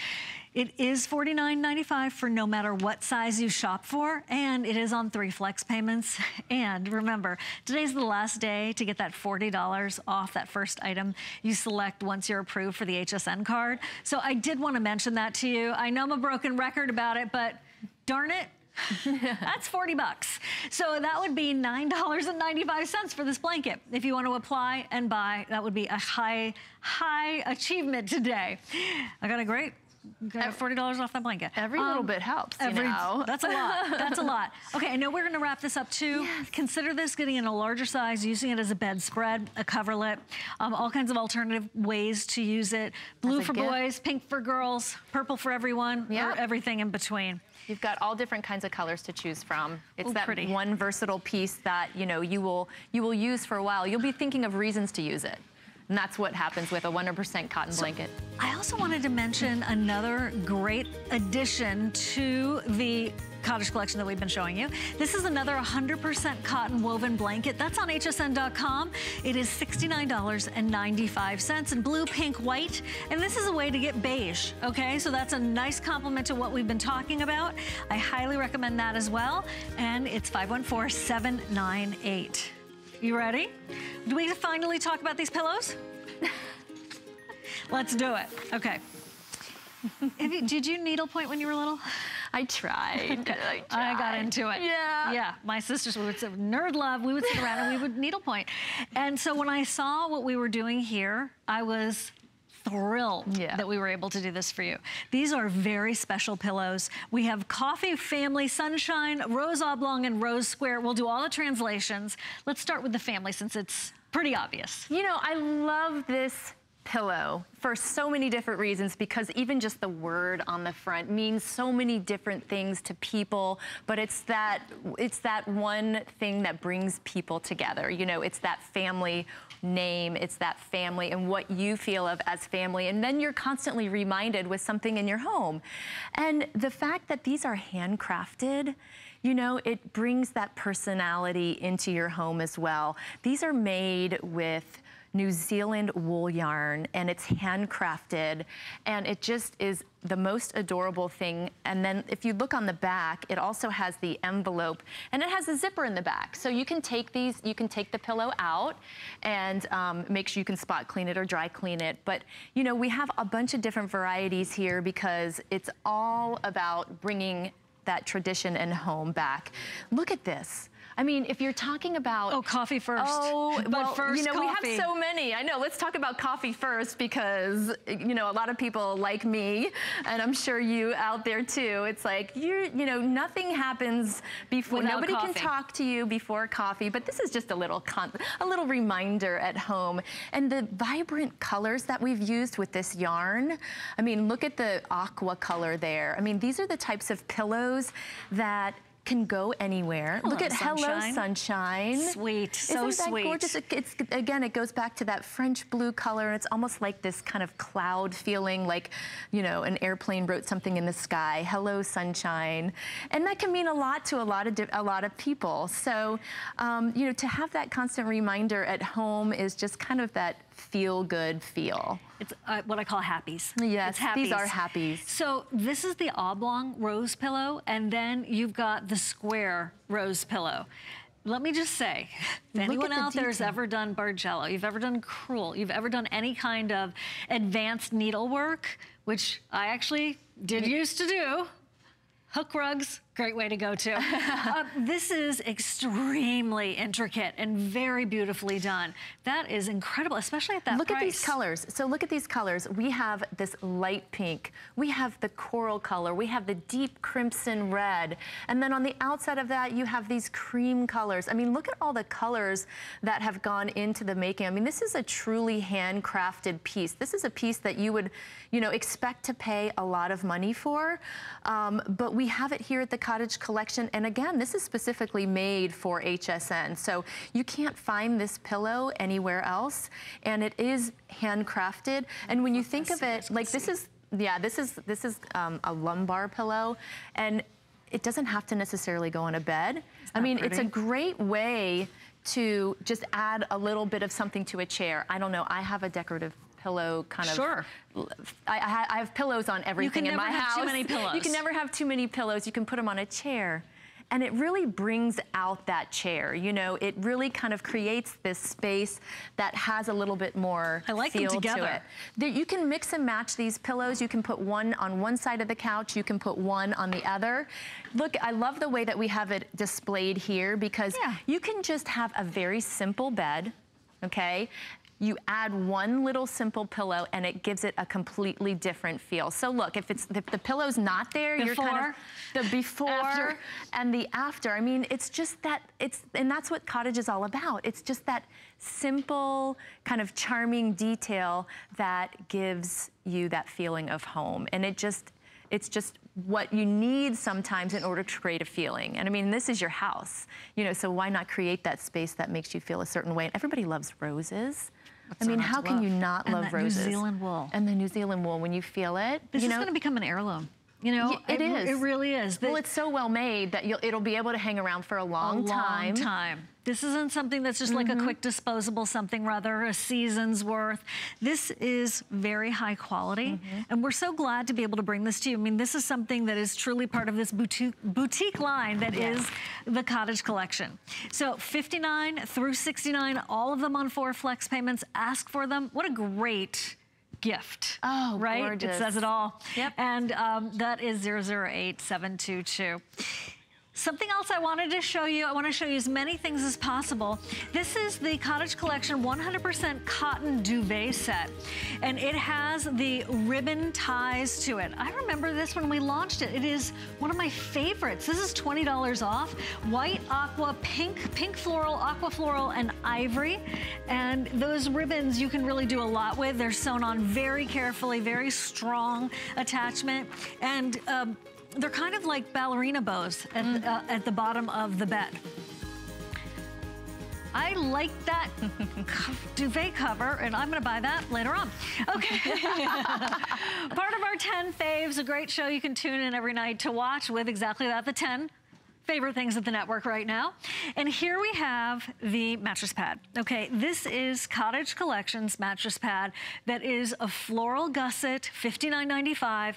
It is $49.95 for no matter what size you shop for, and it is on three flex payments. And remember, today's the last day to get that $40 off that first item you select once you're approved for the HSN card. So I did want to mention that to you. I know I'm a broken record about it, but darn it, That's 40 bucks. So that would be $9.95 for this blanket. If you want to apply and buy, that would be a high, high achievement today. I got a great Got $40 off that blanket. Every um, little bit helps, every, you know. That's a lot. That's a lot. Okay, I know we're gonna wrap this up too. Yes. Consider this getting in a larger size, using it as a bedspread, a coverlet, um, all kinds of alternative ways to use it. Blue for gift. boys, pink for girls, purple for everyone, yep. or everything in between. You've got all different kinds of colors to choose from. It's Ooh, that pretty. one versatile piece that, you know, you will you will use for a while. You'll be thinking of reasons to use it. And that's what happens with a 100% cotton so blanket. I also wanted to mention another great addition to the cottage collection that we've been showing you. This is another 100% cotton woven blanket. That's on hsn.com. It is $69.95 in blue, pink, white. And this is a way to get beige, okay? So that's a nice complement to what we've been talking about. I highly recommend that as well. And it's 514798. You ready? Do we finally talk about these pillows? Let's do it. Okay. you, did you needlepoint when you were little? I tried. I, tried. I got into it. Yeah. Yeah. My sisters would say, nerd love. We would sit around and we would needlepoint. And so when I saw what we were doing here, I was thrilled yeah. that we were able to do this for you. These are very special pillows. We have Coffee, Family, Sunshine, Rose Oblong, and Rose Square. We'll do all the translations. Let's start with the family since it's pretty obvious. You know, I love this pillow for so many different reasons because even just the word on the front means so many different things to people but it's that it's that one thing that brings people together you know it's that family name, it's that family and what you feel of as family. And then you're constantly reminded with something in your home. And the fact that these are handcrafted, you know, it brings that personality into your home as well. These are made with New Zealand wool yarn and it's handcrafted and it just is the most adorable thing. And then if you look on the back, it also has the envelope and it has a zipper in the back. So you can take these, you can take the pillow out and um, make sure you can spot clean it or dry clean it. But you know, we have a bunch of different varieties here because it's all about bringing that tradition and home back. Look at this. I mean, if you're talking about... Oh, coffee first. Oh, but well, first you know, coffee. we have so many. I know, let's talk about coffee first because, you know, a lot of people like me, and I'm sure you out there too, it's like, you're, you know, nothing happens before, Without nobody coffee. can talk to you before coffee, but this is just a little, a little reminder at home. And the vibrant colors that we've used with this yarn, I mean, look at the aqua color there. I mean, these are the types of pillows that can go anywhere. Hello, Look at sunshine. Hello Sunshine. Sweet, so Isn't that sweet. gorgeous? It- It's, again, it goes back to that French blue color, and it's almost like this kind of cloud feeling, like, you know, an airplane wrote something in the sky. Hello Sunshine. And that can mean a lot to a lot of, di- a lot of people. So, um, you know, to have that constant reminder at home is just kind of that feel good feel. It's uh, what I call happies. Yes, It's these are happies. So this is the oblong rose pillow, and then you've got the square rose pillow. Let me just say, if anyone the out there has ever done Bargello, you've ever done Crewel, you've ever done any kind of advanced needlework, which I actually did used to do, hook rugs, great way to go to. uh, this is extremely intricate and very beautifully done. That is incredible, especially at that look price. at these colors. So look at these colors. We have this light pink. We have the coral color. We have the deep crimson red. And then on the outside of that, you have these cream colors. I mean, look at all the colors that have gone into the making. I mean, this is a truly handcrafted piece. This is a piece that you would, you know, expect to pay a lot of money for. Um, but we have it here at the Cottage Collection. And again, this is specifically made for HSN. So you can't find this pillow anywhere else. And it is handcrafted. And when you think of it, like this is, yeah, this is, this is um, a lumbar pillow. And it doesn't have to necessarily go on a bed. I mean, it's a great way to just add a little bit of something to a chair. I don't know, I have a decorative pillow kind of. Sure. I, I, have pillows on everything in my house. You can never have too many pillows. You can never have too many pillows. You can put them on a chair. And it really brings out that chair. You know, it really kind of creates this space that has a little bit more I like them together. to it. You can mix and match these pillows. You can put one on one side of the couch. You can put one on the other. Look, I love the way that we have it displayed here because Yeah. you can just have a very simple bed, okay? You add one little simple pillow and it gives it a completely different feel. So look, if it's if the pillow's not there, you're kind of the before After. and the after. I mean, it's just that it's and that's what cottage is all about. It's just that simple kind of charming detail that gives you that feeling of home. And it just it's just what you need sometimes in order to create a feeling. And I mean, this is your house, you know, so why not create that space that makes you feel a certain way? And everybody loves roses. I mean, how can love? you not And love that New? Zealand wool. And the New Zealand wool, when you feel it, This you is know, going to become an heirloom. You know, Y- it is. It really is. well, it's so well made that you'll, it'll be able to hang around for a long, a time. long time. This isn't something that's just like a mm-hmm. quick disposable something, rather a season's worth. This is very high quality, mm-hmm. and we're so glad to be able to bring this to you. I mean, this is something that is truly part of this boutique, boutique line that is the Cottage Collection. So 59 through 69, all of them on four flex payments. Ask for them. What a great gift. Oh, right? gorgeous. It says it all. Yep. And um, that is 008722. Something else I wanted to show you, I want to show you as many things as possible. This is the Cottage Collection 100% cotton duvet set. And it has the ribbon ties to it. I remember this when we launched it. It is one of my favorites. This is $20 off. White, aqua, pink, pink floral, aqua floral, and ivory. And those ribbons you can really do a lot with. They're sewn on very carefully, very strong attachment. And um, they're kind of like ballerina bows at, the, uh, at the bottom of the bed. I like that duvet cover, and I'm gonna buy that later on. Okay. Part of our 10 faves, a great show you can tune in every night to watch with exactly that, the 10 favorite things at the network right now. And here we have the mattress pad. Okay, this is Cottage Collections mattress pad that is a floral gusset, $59.95.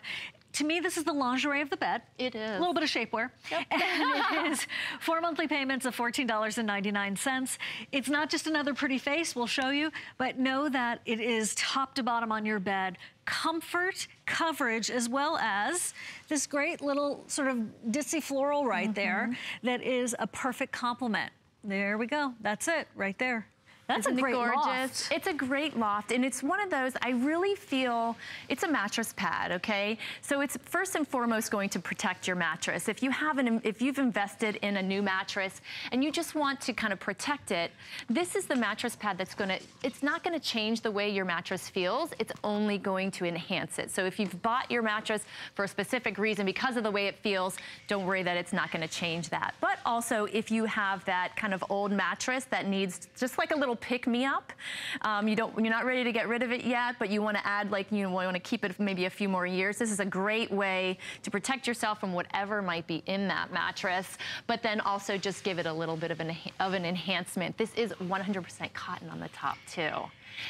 To me, this is the lingerie of the bed. It is. A little bit of shapewear. And it is four monthly payments of $14.99. It's not just another pretty face, we'll show you, but know that it is top to bottom on your bed. Comfort, coverage, as well as this great little sort of ditzy floral right there mm-hmm. that is a perfect complement. There we go. That's it right there. That's Isn't a great it gorgeous? loft. It's a great loft, and it's one of those, I really feel, it's a mattress pad, okay? So it's first and foremost going to protect your mattress. If you have an, if you've invested in a new mattress and you just want to kind of protect it, this is the mattress pad that's gonna, it's not gonna change the way your mattress feels, it's only going to enhance it. So if you've bought your mattress for a specific reason because of the way it feels, don't worry that it's not gonna change that. But also if you have that kind of old mattress that needs just like a little pick me up, um, you don't, you're not ready to get rid of it yet, but you wanna add like, you know, wanna keep it maybe a few more years. This is a great way to protect yourself from whatever might be in that mattress, but then also just give it a little bit of an, of an enhancement. This is 100% cotton on the top too.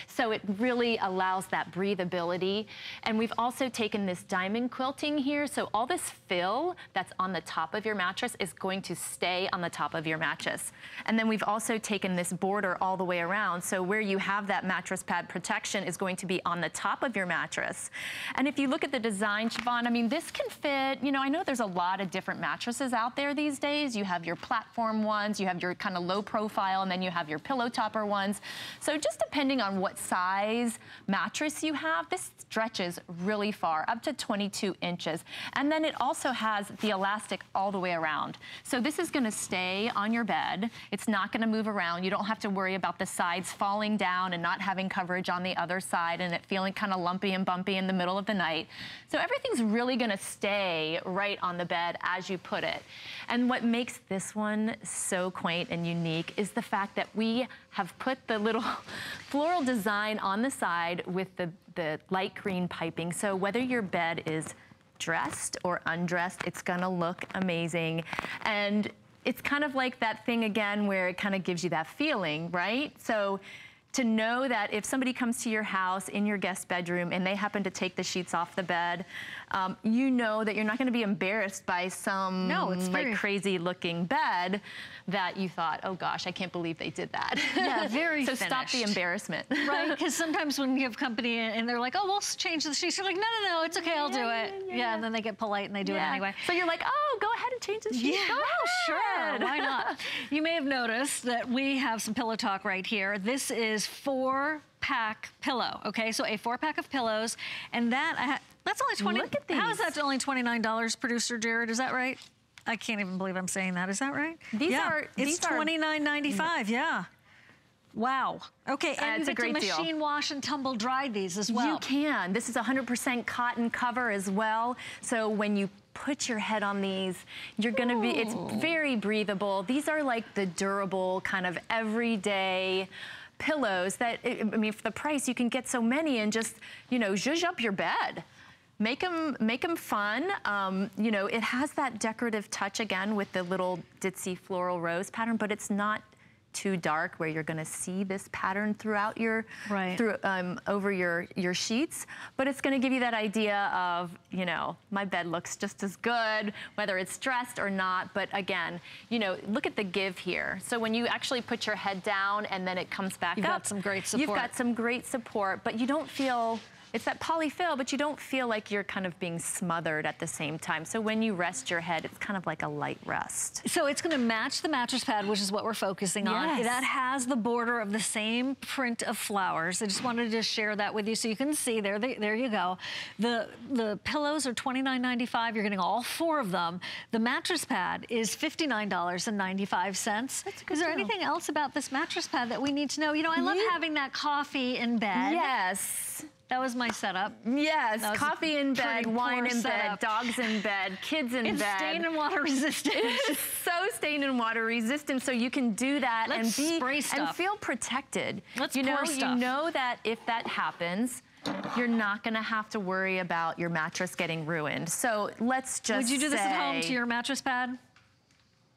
So it really allows that breathability. And we've also taken this diamond quilting here. So all this fill that's on the top of your mattress is going to stay on the top of your mattress. And then we've also taken this border all the way around. So where you have that mattress pad protection is going to be on the top of your mattress. And if you look at the design, Shivan, I mean, this can fit, you know, I know there's a lot of different mattresses out there these days. You have your platform ones, you have your kind of low profile, and then you have your pillow topper ones. So just depending on what size mattress you have, this stretches really far, up to 22 inches. And then it also has the elastic all the way around. So this is gonna stay on your bed. It's not gonna move around. You don't have to worry about the sides falling down and not having coverage on the other side and it feeling kind of lumpy and bumpy in the middle of the night. So everything's really gonna stay right on the bed as you put it. And what makes this one so quaint and unique is the fact that we have put the little floral design on the side with the, the light green piping. So whether your bed is dressed or undressed, it's gonna look amazing. And it's kind of like that thing again where it kind of gives you that feeling, right? So to know that if somebody comes to your house in your guest bedroom and they happen to take the sheets off the bed, um, you know that you're not going to be embarrassed by some No, it's like very- crazy looking bed that you thought, oh gosh, I can't believe they did that. Yeah, very So stop the embarrassment. right? Because sometimes when you have company and they're like, oh, we'll change the sheets, you're like, no, no, no, it's okay, I'll do it. Yeah, and then they get polite and they do it anyway. So you're like, oh, go ahead and change the sheets. Yeah, oh, sure. Why not? You may have noticed that we have some pillow talk right here. This is four pack pillow, okay? So a four pack of pillows, and that that's only 20. Look at How is that only $29, producer Jared? Is that right? I can't even believe I'm saying that. Is that right? These yeah. are- It's these are- $29.95. Yeah. Wow. Okay, Uh, and it's you a get great to deal. machine wash and tumble dry these as well. You can. This is 100% cotton cover as well. So when you put your head on these, you're gonna be, it's very breathable. These are like the durable kind of everyday pillows that, I I mean, for the price, you can get so many and just, you know, zhuzh up your bed. Make them, make them fun. Um, you know, it has that decorative touch again with the little ditzy floral rose pattern, but it's not too dark where you're gonna see this pattern throughout your, Right. through, um, over your, your sheets, but it's gonna give you that idea of, you know, my bed looks just as good, whether it's dressed or not, but again, you know, look at the give here. So when you actually put your head down and then it comes back You've up. got some great support. You've got some great support, but you don't feel, it's that polyfill, but you don't feel like you're kind of being smothered at the same time. So when you rest your head, it's kind of like a light rest. So it's going to match the mattress pad, which is what we're focusing on. Yes. That has the border of the same print of flowers. I just wanted to share that with you so you can see there. There, there you go. The the pillows are $29.95. You're getting all four of them. The mattress pad is $59.95. That's a good Is there deal. anything else about this mattress pad that we need to know? You know, I love Yeah. having that coffee in bed. Yes. That was my setup. Yes, That was a coffee in bed, wine in bed, dogs in bed, kids in It's bed. stain and water resistant. It's so stain and water resistant, so you can do that Let's and be spray and feel protected. Let's you know, pour stuff. you know that if that happens, you're not going to have to worry about your mattress getting ruined. So let's just. Would you do this at home to your mattress pad?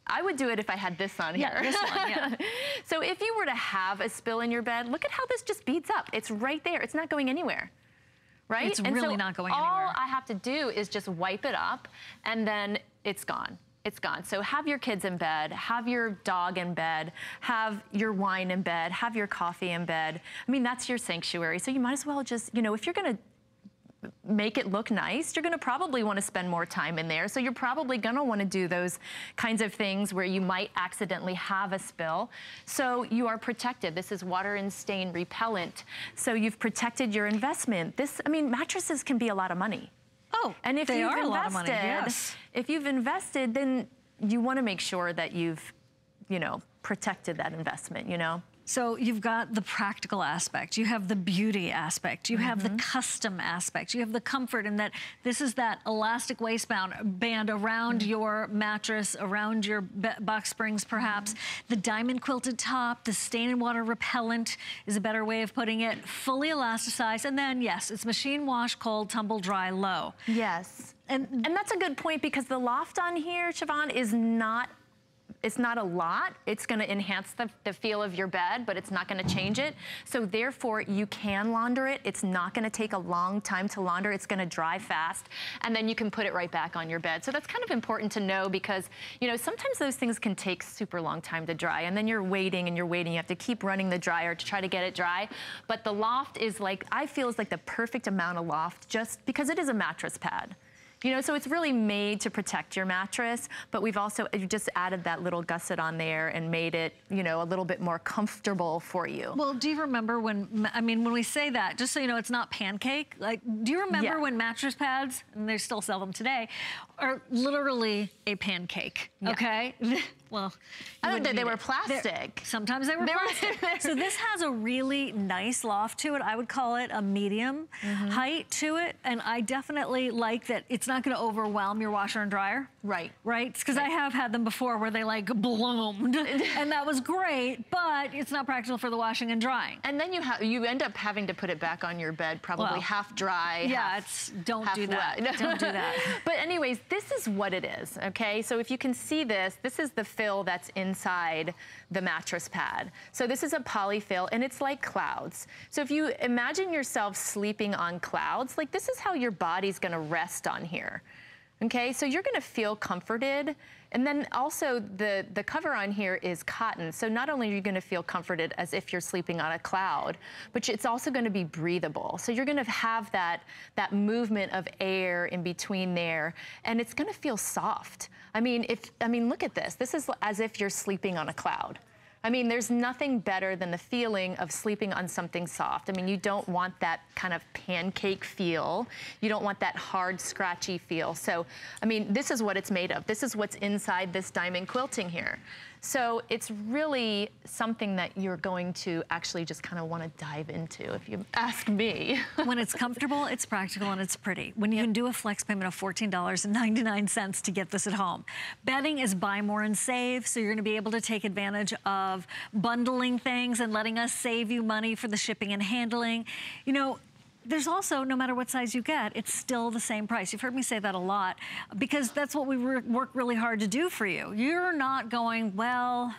I would do it if I had this on Yeah, here. this one, yeah. so if you were to have a spill in your bed, look at how this just beads up. It's right there. It's not going anywhere. Right? It's And really so not going all anywhere. All I have to do is just wipe it up and then it's gone. It's gone. So have your kids in bed, have your dog in bed, have your wine in bed, have your coffee in bed. I mean, that's your sanctuary. So you might as well just, you know, if you're going to make it look nice, you're gonna probably wanna spend more time in there. So you're probably gonna wanna do those kinds of things where you might accidentally have a spill. So you are protected. This is water and stain repellent. So you've protected your investment. This, I mean, mattresses can be a lot of money. Oh, and if they you've are invested, a lot of money, yes. if you've invested, then you wanna make sure that you've, you know, protected that investment, you know? So you've got the practical aspect, you have the beauty aspect, you mm -hmm. have the mm-hmm. custom aspect, you have the comfort in that this is that elastic waistband band around mm -hmm. your mattress, around your box springs perhaps, mm -hmm. the diamond quilted top, the stain and water repellent is a better way of putting it, fully elasticized, and then yes, it's machine wash, cold, tumble dry, low. Yes. And, and that's a good point because the loft on here, Shivan, is not it's not a lot. It's gonna enhance the, the feel of your bed, but it's not gonna change it. So therefore, you can launder it. It's not gonna take a long time to launder. It's gonna dry fast, and then you can put it right back on your bed. So that's kind of important to know because, you know, sometimes those things can take super long time to dry, and then you're waiting and you're waiting. You have to keep running the dryer to try to get it dry. But the loft is like, I feel is like the perfect amount of loft just because it is a mattress pad. You know, so it's really made to protect your mattress, but we've also just added that little gusset on there and made it, you know, a little bit more comfortable for you. Well, do you remember when, I mean, when we say that, just so you know, it's not pancake, like, do you remember yeah. when mattress pads, and they still sell them today, are literally a pancake, yeah. okay? well, I think they were plastic. They're, sometimes they were they plastic. Were so this has a really nice loft to it. I would call it a medium mm -hmm. height to it. And I definitely like that it's not gonna overwhelm your washer and dryer. Right. Right? Because right. I have had them before where they like bloomed and that was great, but it's not practical for the washing and drying. And then you have you end up having to put it back on your bed, probably well, half dry. Yeah, half, it's don't do that. don't do that. but anyways, this is what it is, okay? So if you can see this, this is the fill that's inside the mattress pad. So this is a polyfill and it's like clouds. So if you imagine yourself sleeping on clouds, like this is how your body's gonna rest on here. Okay, so you're gonna feel comforted. And then also the, the cover on here is cotton. So not only are you gonna feel comforted as if you're sleeping on a cloud, but it's also gonna be breathable. So you're gonna have that, that movement of air in between there, and it's gonna feel soft. I mean, if, I mean, look at this. This is as if you're sleeping on a cloud. I mean, there's nothing better than the feeling of sleeping on something soft. I mean, you don't want that kind of pancake feel. You don't want that hard, scratchy feel. So, I mean, this is what it's made of. This is what's inside this diamond quilting here. So it's really something that you're going to actually just kind of want to dive into if you ask me. when it's comfortable, it's practical, and it's pretty. When you yep. can do a flex payment of $14.99 to get this at home. Bedding is buy more and save, so you're going to be able to take advantage of bundling things and letting us save you money for the shipping and handling. You know, there's also, no matter what size you get, it's still the same price. You've heard me say that a lot because that's what we work really hard to do for you. You're not going, well,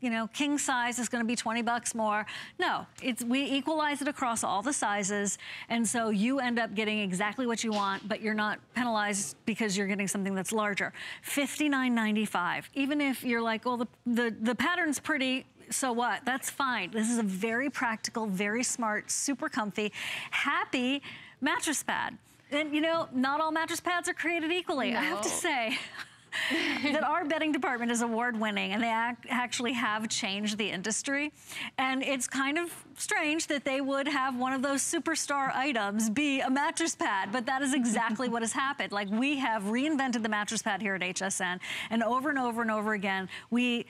you know, king size is gonna be 20 bucks more. No, it's we equalize it across all the sizes, and so you end up getting exactly what you want, but you're not penalized because you're getting something that's larger. $59.95. Even if you're like, well, the, the, the pattern's pretty, so what? That's fine. This is a very practical, very smart, super comfy, happy mattress pad. And you know, not all mattress pads are created equally. No. I have to say. that our bedding department is award winning and they actually have changed the industry. And it's kind of strange that they would have one of those superstar items be a mattress pad, but that is exactly what has happened. Like we have reinvented the mattress pad here at HSN and over and over and over again, we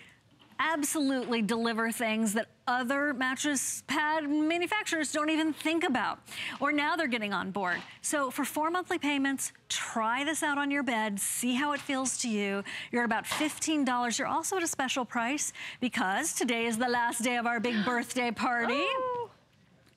absolutely deliver things that other mattress pad manufacturers don't even think about. Or now they're getting on board. So for four monthly payments, try this out on your bed, see how it feels to you. You're at about $15. You're also at a special price because today is the last day of our big birthday party. Oh.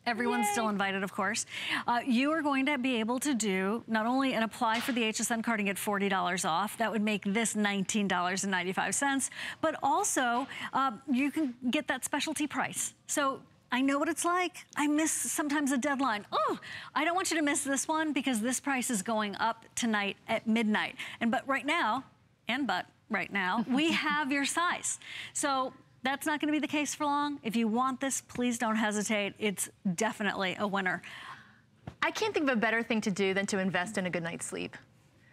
Everyone's Yay. still invited, of course. Uh, you are going to be able to do not only an apply for the HSN card and get $40 off, that would make this $19.95, but also uh, you can get that specialty price. So I know what it's like. I miss sometimes a deadline. Oh, I don't want you to miss this one because this price is going up tonight at midnight. And but right now, and but right now, we have your size. So that's not gonna be the case for long. If you want this, please don't hesitate. It's definitely a winner. I can't think of a better thing to do than to invest in a good night's sleep.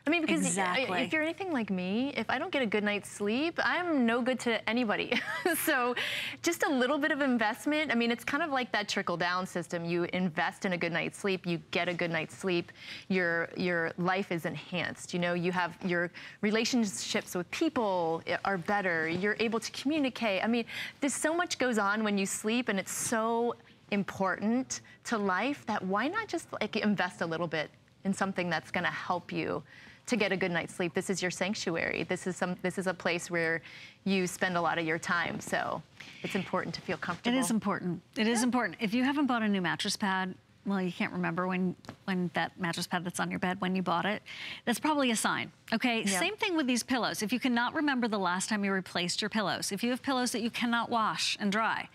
I mean, because exactly. if you're anything like me, if I don't get a good night's sleep, I'm no good to anybody. so just a little bit of investment. I mean, it's kind of like that trickle down system. You invest in a good night's sleep, you get a good night's sleep, your, your life is enhanced. You know, you have your relationships with people eh, are better. You're able to communicate. I mean, there's so much goes on when you sleep and it's so important to life that why not just like invest a little bit in something that's going to help you to get a good night's sleep. This is your sanctuary. This is some. This is a place where you spend a lot of your time. So it's important to feel comfortable. It is important. It is important. If you haven't bought a new mattress pad, well, you can't remember when when that mattress pad that's on your bed when you bought it. That's probably a sign. Okay. Yeah. Same thing with these pillows. If you cannot remember the last time you replaced your pillows, if you have pillows that you cannot wash and dry,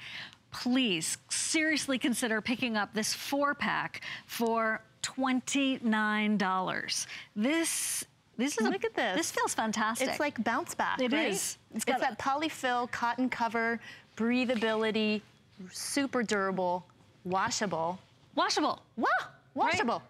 please seriously consider picking up this four pack for $29. This this is Look a, at this. This feels fantastic. It's like bounce back, It right? is. It's, It's got that polyfill cotton cover, breathability, super durable, washable. washable. Wow, washable.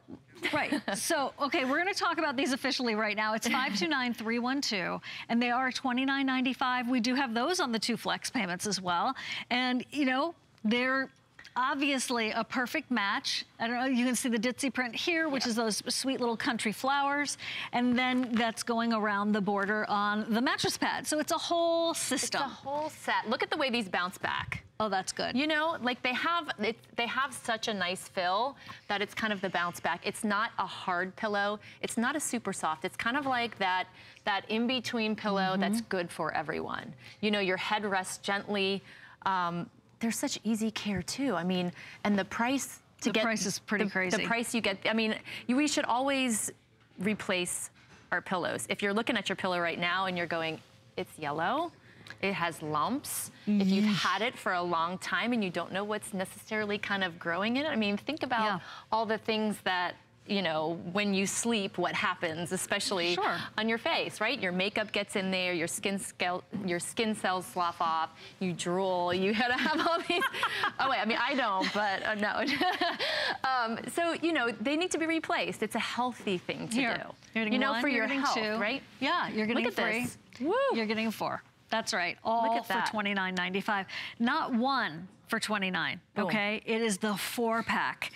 Right. So, okay, we're going to talk about these officially right now. It's 529312 and they are $29.95. We do have those on the two flex payments as well. And, you know, they're obviously a perfect match. I don't know, you can see the ditzy print here, which is those sweet little country flowers. And then that's going around the border on the mattress pad. So it's a whole system. It's a whole set. Look at the way these bounce back. oh, that's good. You know, like they have it, they have such a nice fill that it's kind of the bounce back. It's not a hard pillow. It's not a super soft. It's kind of like that that in between pillow that's good for everyone. You know, your head rests gently. Um, they're such easy care too. I mean, and the price to The get price is pretty the, crazy. The price you get. I mean, you, we should always replace our pillows. If you're looking at your pillow right now and you're going, it's yellow, it has lumps. If you've had it for a long time and you don't know what's necessarily kind of growing in it, I mean, think about Yeah. all the things that you know, when you sleep, what happens, especially Sure. on your face, right? Your makeup gets in there, your skin scale, your skin cells slough off, you drool, you gotta have all these. oh wait, I mean I don't, but uh, no. um, so you know they need to be replaced. It's a healthy thing to Here, do. you're getting you know, one, for you're your health, two. right? Yeah, you're getting Look at three. this. Woo. You're getting four. That's right. All at for that. $29.95. Not one for 29 Boom. okay? It is the four pack.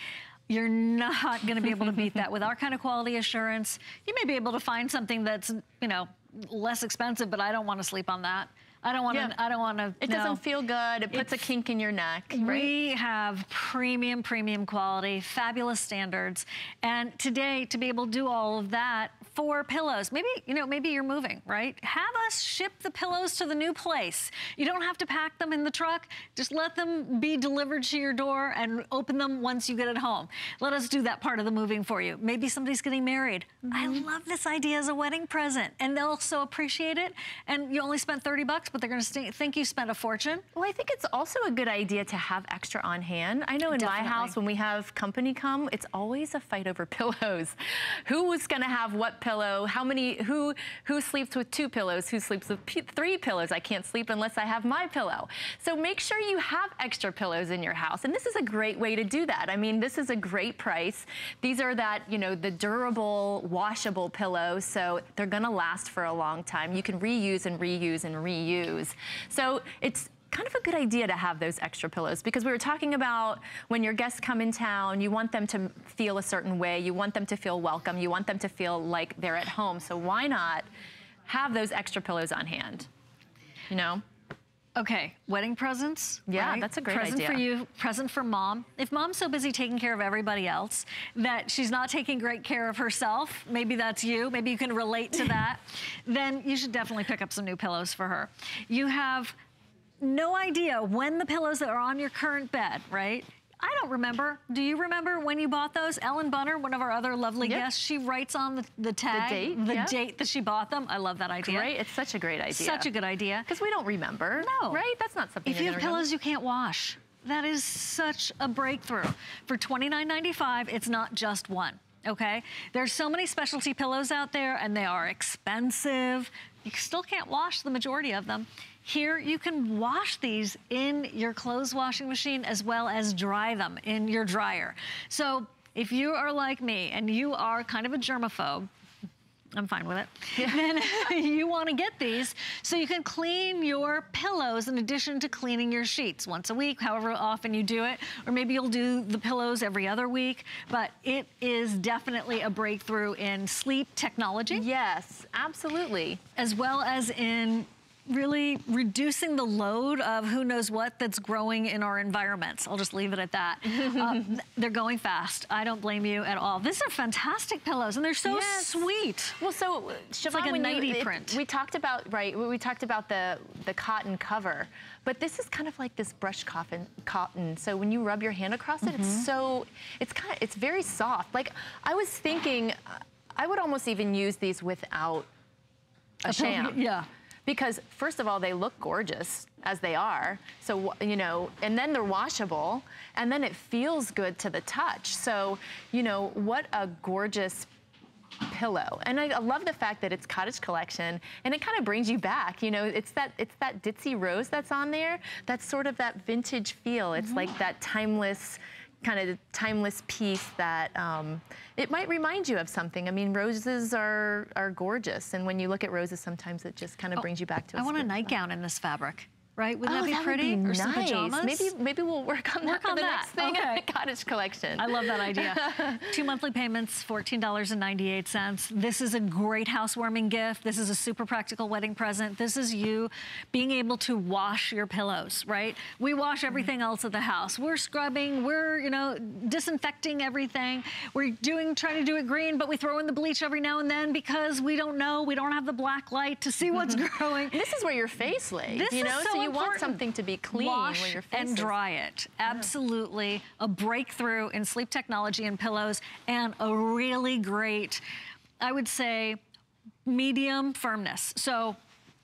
You're not going to be able to beat that with our kind of quality assurance. You may be able to find something that's, you know, less expensive, but I don't want to sleep on that. I don't want to. Yeah. I don't want to. It doesn't feel good. It puts a kink in your neck, right? We have premium, premium quality, fabulous standards. And today, to be able to do all of that for pillows, maybe, you know, maybe you're moving, right? Have us ship the pillows to the new place. You don't have to pack them in the truck. Just let them be delivered to your door and open them once you get it home. Let us do that part of the moving for you. Maybe somebody's getting married. I mm-hmm. love this idea as a wedding present. And they'll so appreciate it. And you only spent 30 bucks, but they're going to think you spent a fortune. Well, I think it's also a good idea to have extra on hand. I know in my house, when we have company come, it's always a fight over pillows. Who's gonna have what pillow? How many, who who sleeps with two pillows? Who sleeps with three pillows? I can't sleep unless I have my pillow. So make sure you have extra pillows in your house. And this is a great way to do that. I mean, this is a great price. These are that, you know, the durable, washable pillows. So they're gonna last for a long time. You can reuse and reuse and reuse. So it's kind of a good idea to have those extra pillows because we were talking about when your guests come in town, you want them to feel a certain way, you want them to feel welcome, you want them to feel like they're at home. So why not have those extra pillows on hand? You know? Okay, wedding presents. Yeah, right? that's a great present idea. Present for you, present for mom. If mom's so busy taking care of everybody else that she's not taking great care of herself, maybe that's you, maybe you can relate to that, then you should definitely pick up some new pillows for her. You have no idea when the pillows that are on your current bed, right? I don't remember. Do you remember when you bought those? Ellen Bunner, one of our other lovely Yep. guests, she writes on the, the tag date, yeah. date that she bought them. I love that idea. Great. It's such a great idea. Such a good idea. Because we don't remember. No. Right? That's not something If you have pillows you can't wash, that is such a breakthrough. For $29.95, it's not just one, okay? There's so many specialty pillows out there and they are expensive. You still can't wash the majority of them. Here, you can wash these in your clothes washing machine as well as dry them in your dryer. So if you are like me and you are kind of a germaphobe, I'm fine with it. Then you want to get these so you can clean your pillows in addition to cleaning your sheets once a week, however often you do it. Or maybe you'll do the pillows every other week. But it is definitely a breakthrough in sleep technology. Yes, absolutely. As well as in really reducing the load of who knows what that's growing in our environments. I'll just leave it at that. uh, they're going fast. I don't blame you at all. These are fantastic pillows and they're so Yes. sweet. Well, so Shivan, like a when you- nighty it- print. we talked about right. We talked about the the cotton cover, but this is kind of like this brushed cotton. Cotton. So when you rub your hand across it, Mm-hmm. it's so it's kind of it's very soft. Like I was thinking, I would almost even use these without a sham. Yeah. Because first of all, they look gorgeous as they are. So you know, and then they're washable, and then it feels good to the touch. So you know, what a gorgeous pillow. And I, I love the fact that it's cottage collection and it kind of brings you back. You know, it's that it's that ditzy rose that's on there. That's sort of that vintage feel. It's mm-hmm. like that timeless kind of timeless piece that um, it might remind you of something. I mean, roses are are gorgeous, and when you look at roses, sometimes it just kind of brings you back to. Oh, I want a nightgown in this fabric, right? Wouldn't Oh, that be would pretty? be or some pajamas? Maybe maybe we'll work on Work that for on the that. next thing Okay. in the cottage collection. I love that idea. Two monthly payments, $14.98. This is a great housewarming gift. This is a super practical wedding present. This is you being able to wash your pillows, right? We wash mm-hmm. everything else at the house. We're scrubbing, we're, you know, disinfecting everything. We're doing, trying to do it green, but we throw in the bleach every now and then because we don't know, we don't have the black light to see what's mm-hmm. growing. This is where your face lays, This you is know, so so, you want something to be clean Wash when your face and is. dry it. Absolutely a breakthrough in sleep technology and pillows and a really great, I would say, medium firmness. So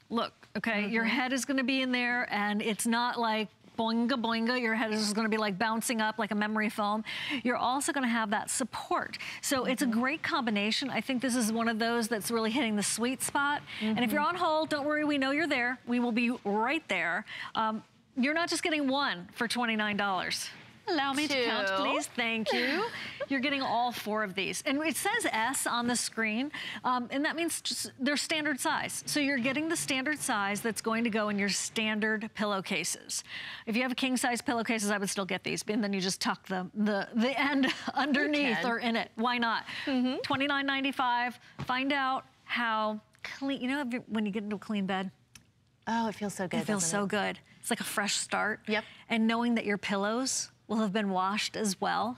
look, okay, your Mm-hmm. head is gonna be in there and it's not like boinga boinga, your head is gonna be like bouncing up like a memory foam. You're also gonna have that support. So it's a Mm-hmm. great combination. I think this is one of those that's really hitting the sweet spot. And if Mm-hmm. you're on hold, don't worry, we know you're there. We will be right there. Um, you're not just getting one for $29. Allow me to count, please. Thank you. You're getting all four of these. And it says S on the screen, um, and that means just they're standard size. So you're getting the standard size that's going to go in your standard pillowcases. If you have king size pillowcases, I would still get these, and then you just tuck the, the, the end underneath or in it. Why not? $29.95. Find out how clean, you know, when you get into a clean bed, Oh, it feels so good. it feels so good. It's like a fresh start. Yep. And knowing that your pillows will have been washed as well,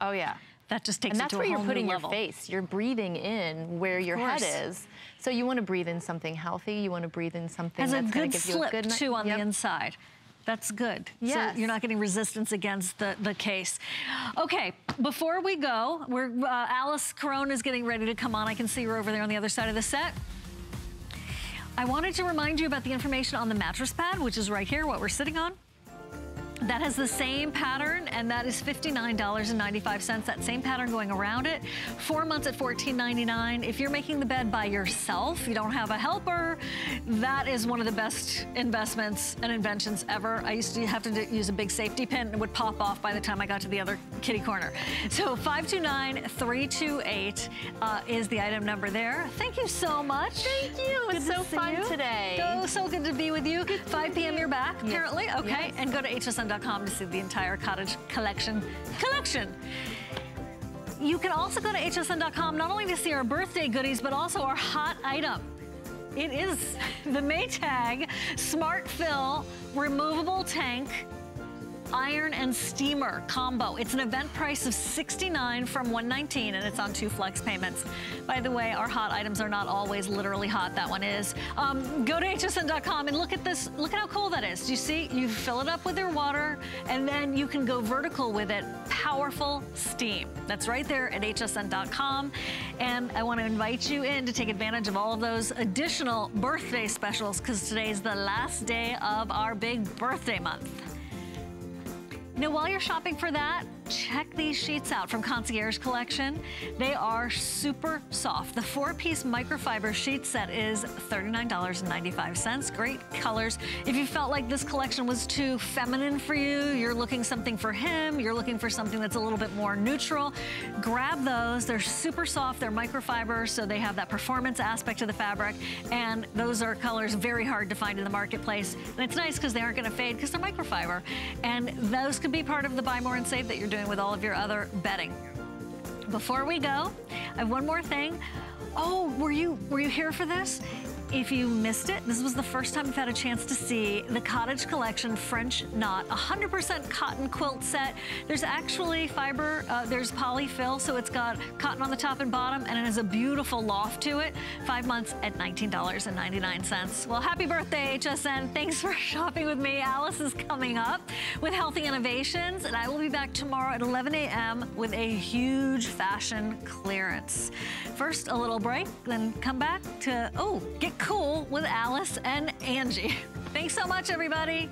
Oh yeah. that just takes And that's where you're putting your face. You're breathing in where your head is. So you want to breathe in something healthy. You want to breathe in something Has a that's going good to give you a slip good night- too on Yep. the inside. That's good. Yes. So you're not getting resistance against the, the case. Okay, before we go, we're, uh, Alice Corona is getting ready to come on. I can see her over there on the other side of the set. I wanted to remind you about the information on the mattress pad, which is right here, what we're sitting on. That has the same pattern, and that is $59.95. That same pattern going around it. Four months at $14.99. If you're making the bed by yourself, you don't have a helper, that is one of the best investments and inventions ever. I used to have to use a big safety pin and it would pop off by the time I got to the other kitty corner. So 529-328 uh, is the item number there. Thank you so much. Thank you. Good to so fun you. today. Oh, so good to be with you. 5 p.m. you're back, apparently. Okay, Yes. and go to hsn.com to see the entire cottage collection. Collection. You can also go to hsn.com not only to see our birthday goodies, but also our hot item. It is the Maytag Smart Fill Removable Tank iron and steamer combo. It's an event price of 69 from 119 and it's on two flex payments. By the way, our hot items are not always literally hot. That one is. Um, go to hsn.com and look at this. Look at how cool that is. Do you see? You fill it up with your water and then you can go vertical with it. Powerful steam. That's right there at hsn.com. And I want to invite you in to take advantage of all of those additional birthday specials because today's the last day of our big birthday month. Now, while you're shopping for that, check these sheets out from Concierge Collection. They are super soft. The four-piece microfiber sheet set is $39.95. Great colors. If you felt like this collection was too feminine for you, you're looking something for him, you're looking for something that's a little bit more neutral, grab those. They're super soft, they're microfiber, so they have that performance aspect to the fabric, and those are colors very hard to find in the marketplace. And it's nice because they aren't gonna fade because they're microfiber. And those can be part of the buy more and save that you're doing with all of your other bedding. Before we go, I have one more thing. Oh, were you were you here for this? If you missed it, this was the first time I've had a chance to see the Cottage Collection French Knot, 100% cotton quilt set. There's actually fiber, uh, there's polyfill, so it's got cotton on the top and bottom, and it has a beautiful loft to it. Five months at $19.99. Well, happy birthday, HSN. Thanks for shopping with me. Alice is coming up with Healthy Innovations, and I will be back tomorrow at 11 a.m. with a huge fashion clearance. First, a little break, then come back to, oh, get cool with Alice and Angie. Thanks so much, everybody.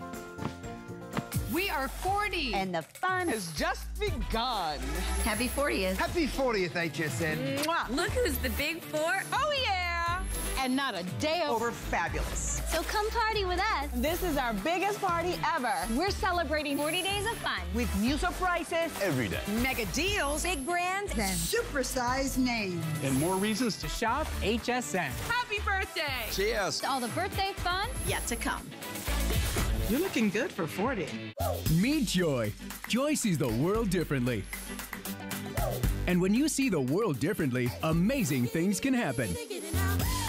We are 40. And the fun has just begun. Happy 40th. Happy 40th, HSN. Mwah. Look who's the big four. Oh, yeah. And not a day over fabulous. So come party with us. This is our biggest party ever. We're celebrating 40 days of fun. With new surprises. Every day. Mega deals. Big brands. And supersized names. And more reasons to shop HSN. Happy birthday. Cheers. All the birthday fun yet to come. You're looking good for 40. Meet Joy. Joy sees the world differently. And when you see the world differently, amazing things can happen.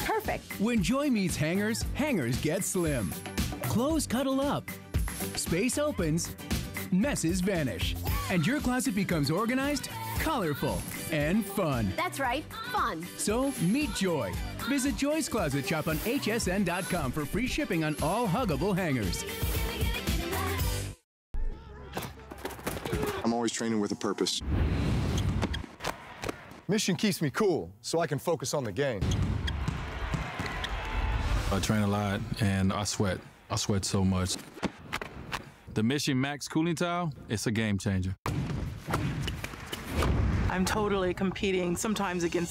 Perfect. When Joy meets hangers, hangers get slim. Clothes cuddle up. Space opens. Messes vanish. And your closet becomes organized, colorful, and fun. That's right, fun. So meet Joy. Visit Joy's Closet Shop on hsn.com for free shipping on all huggable hangers. I'm always training with a purpose. Mission keeps me cool, so I can focus on the game. I train a lot and I sweat. I sweat so much. The Mission Max cooling towel, it's a game changer. I'm totally competing sometimes against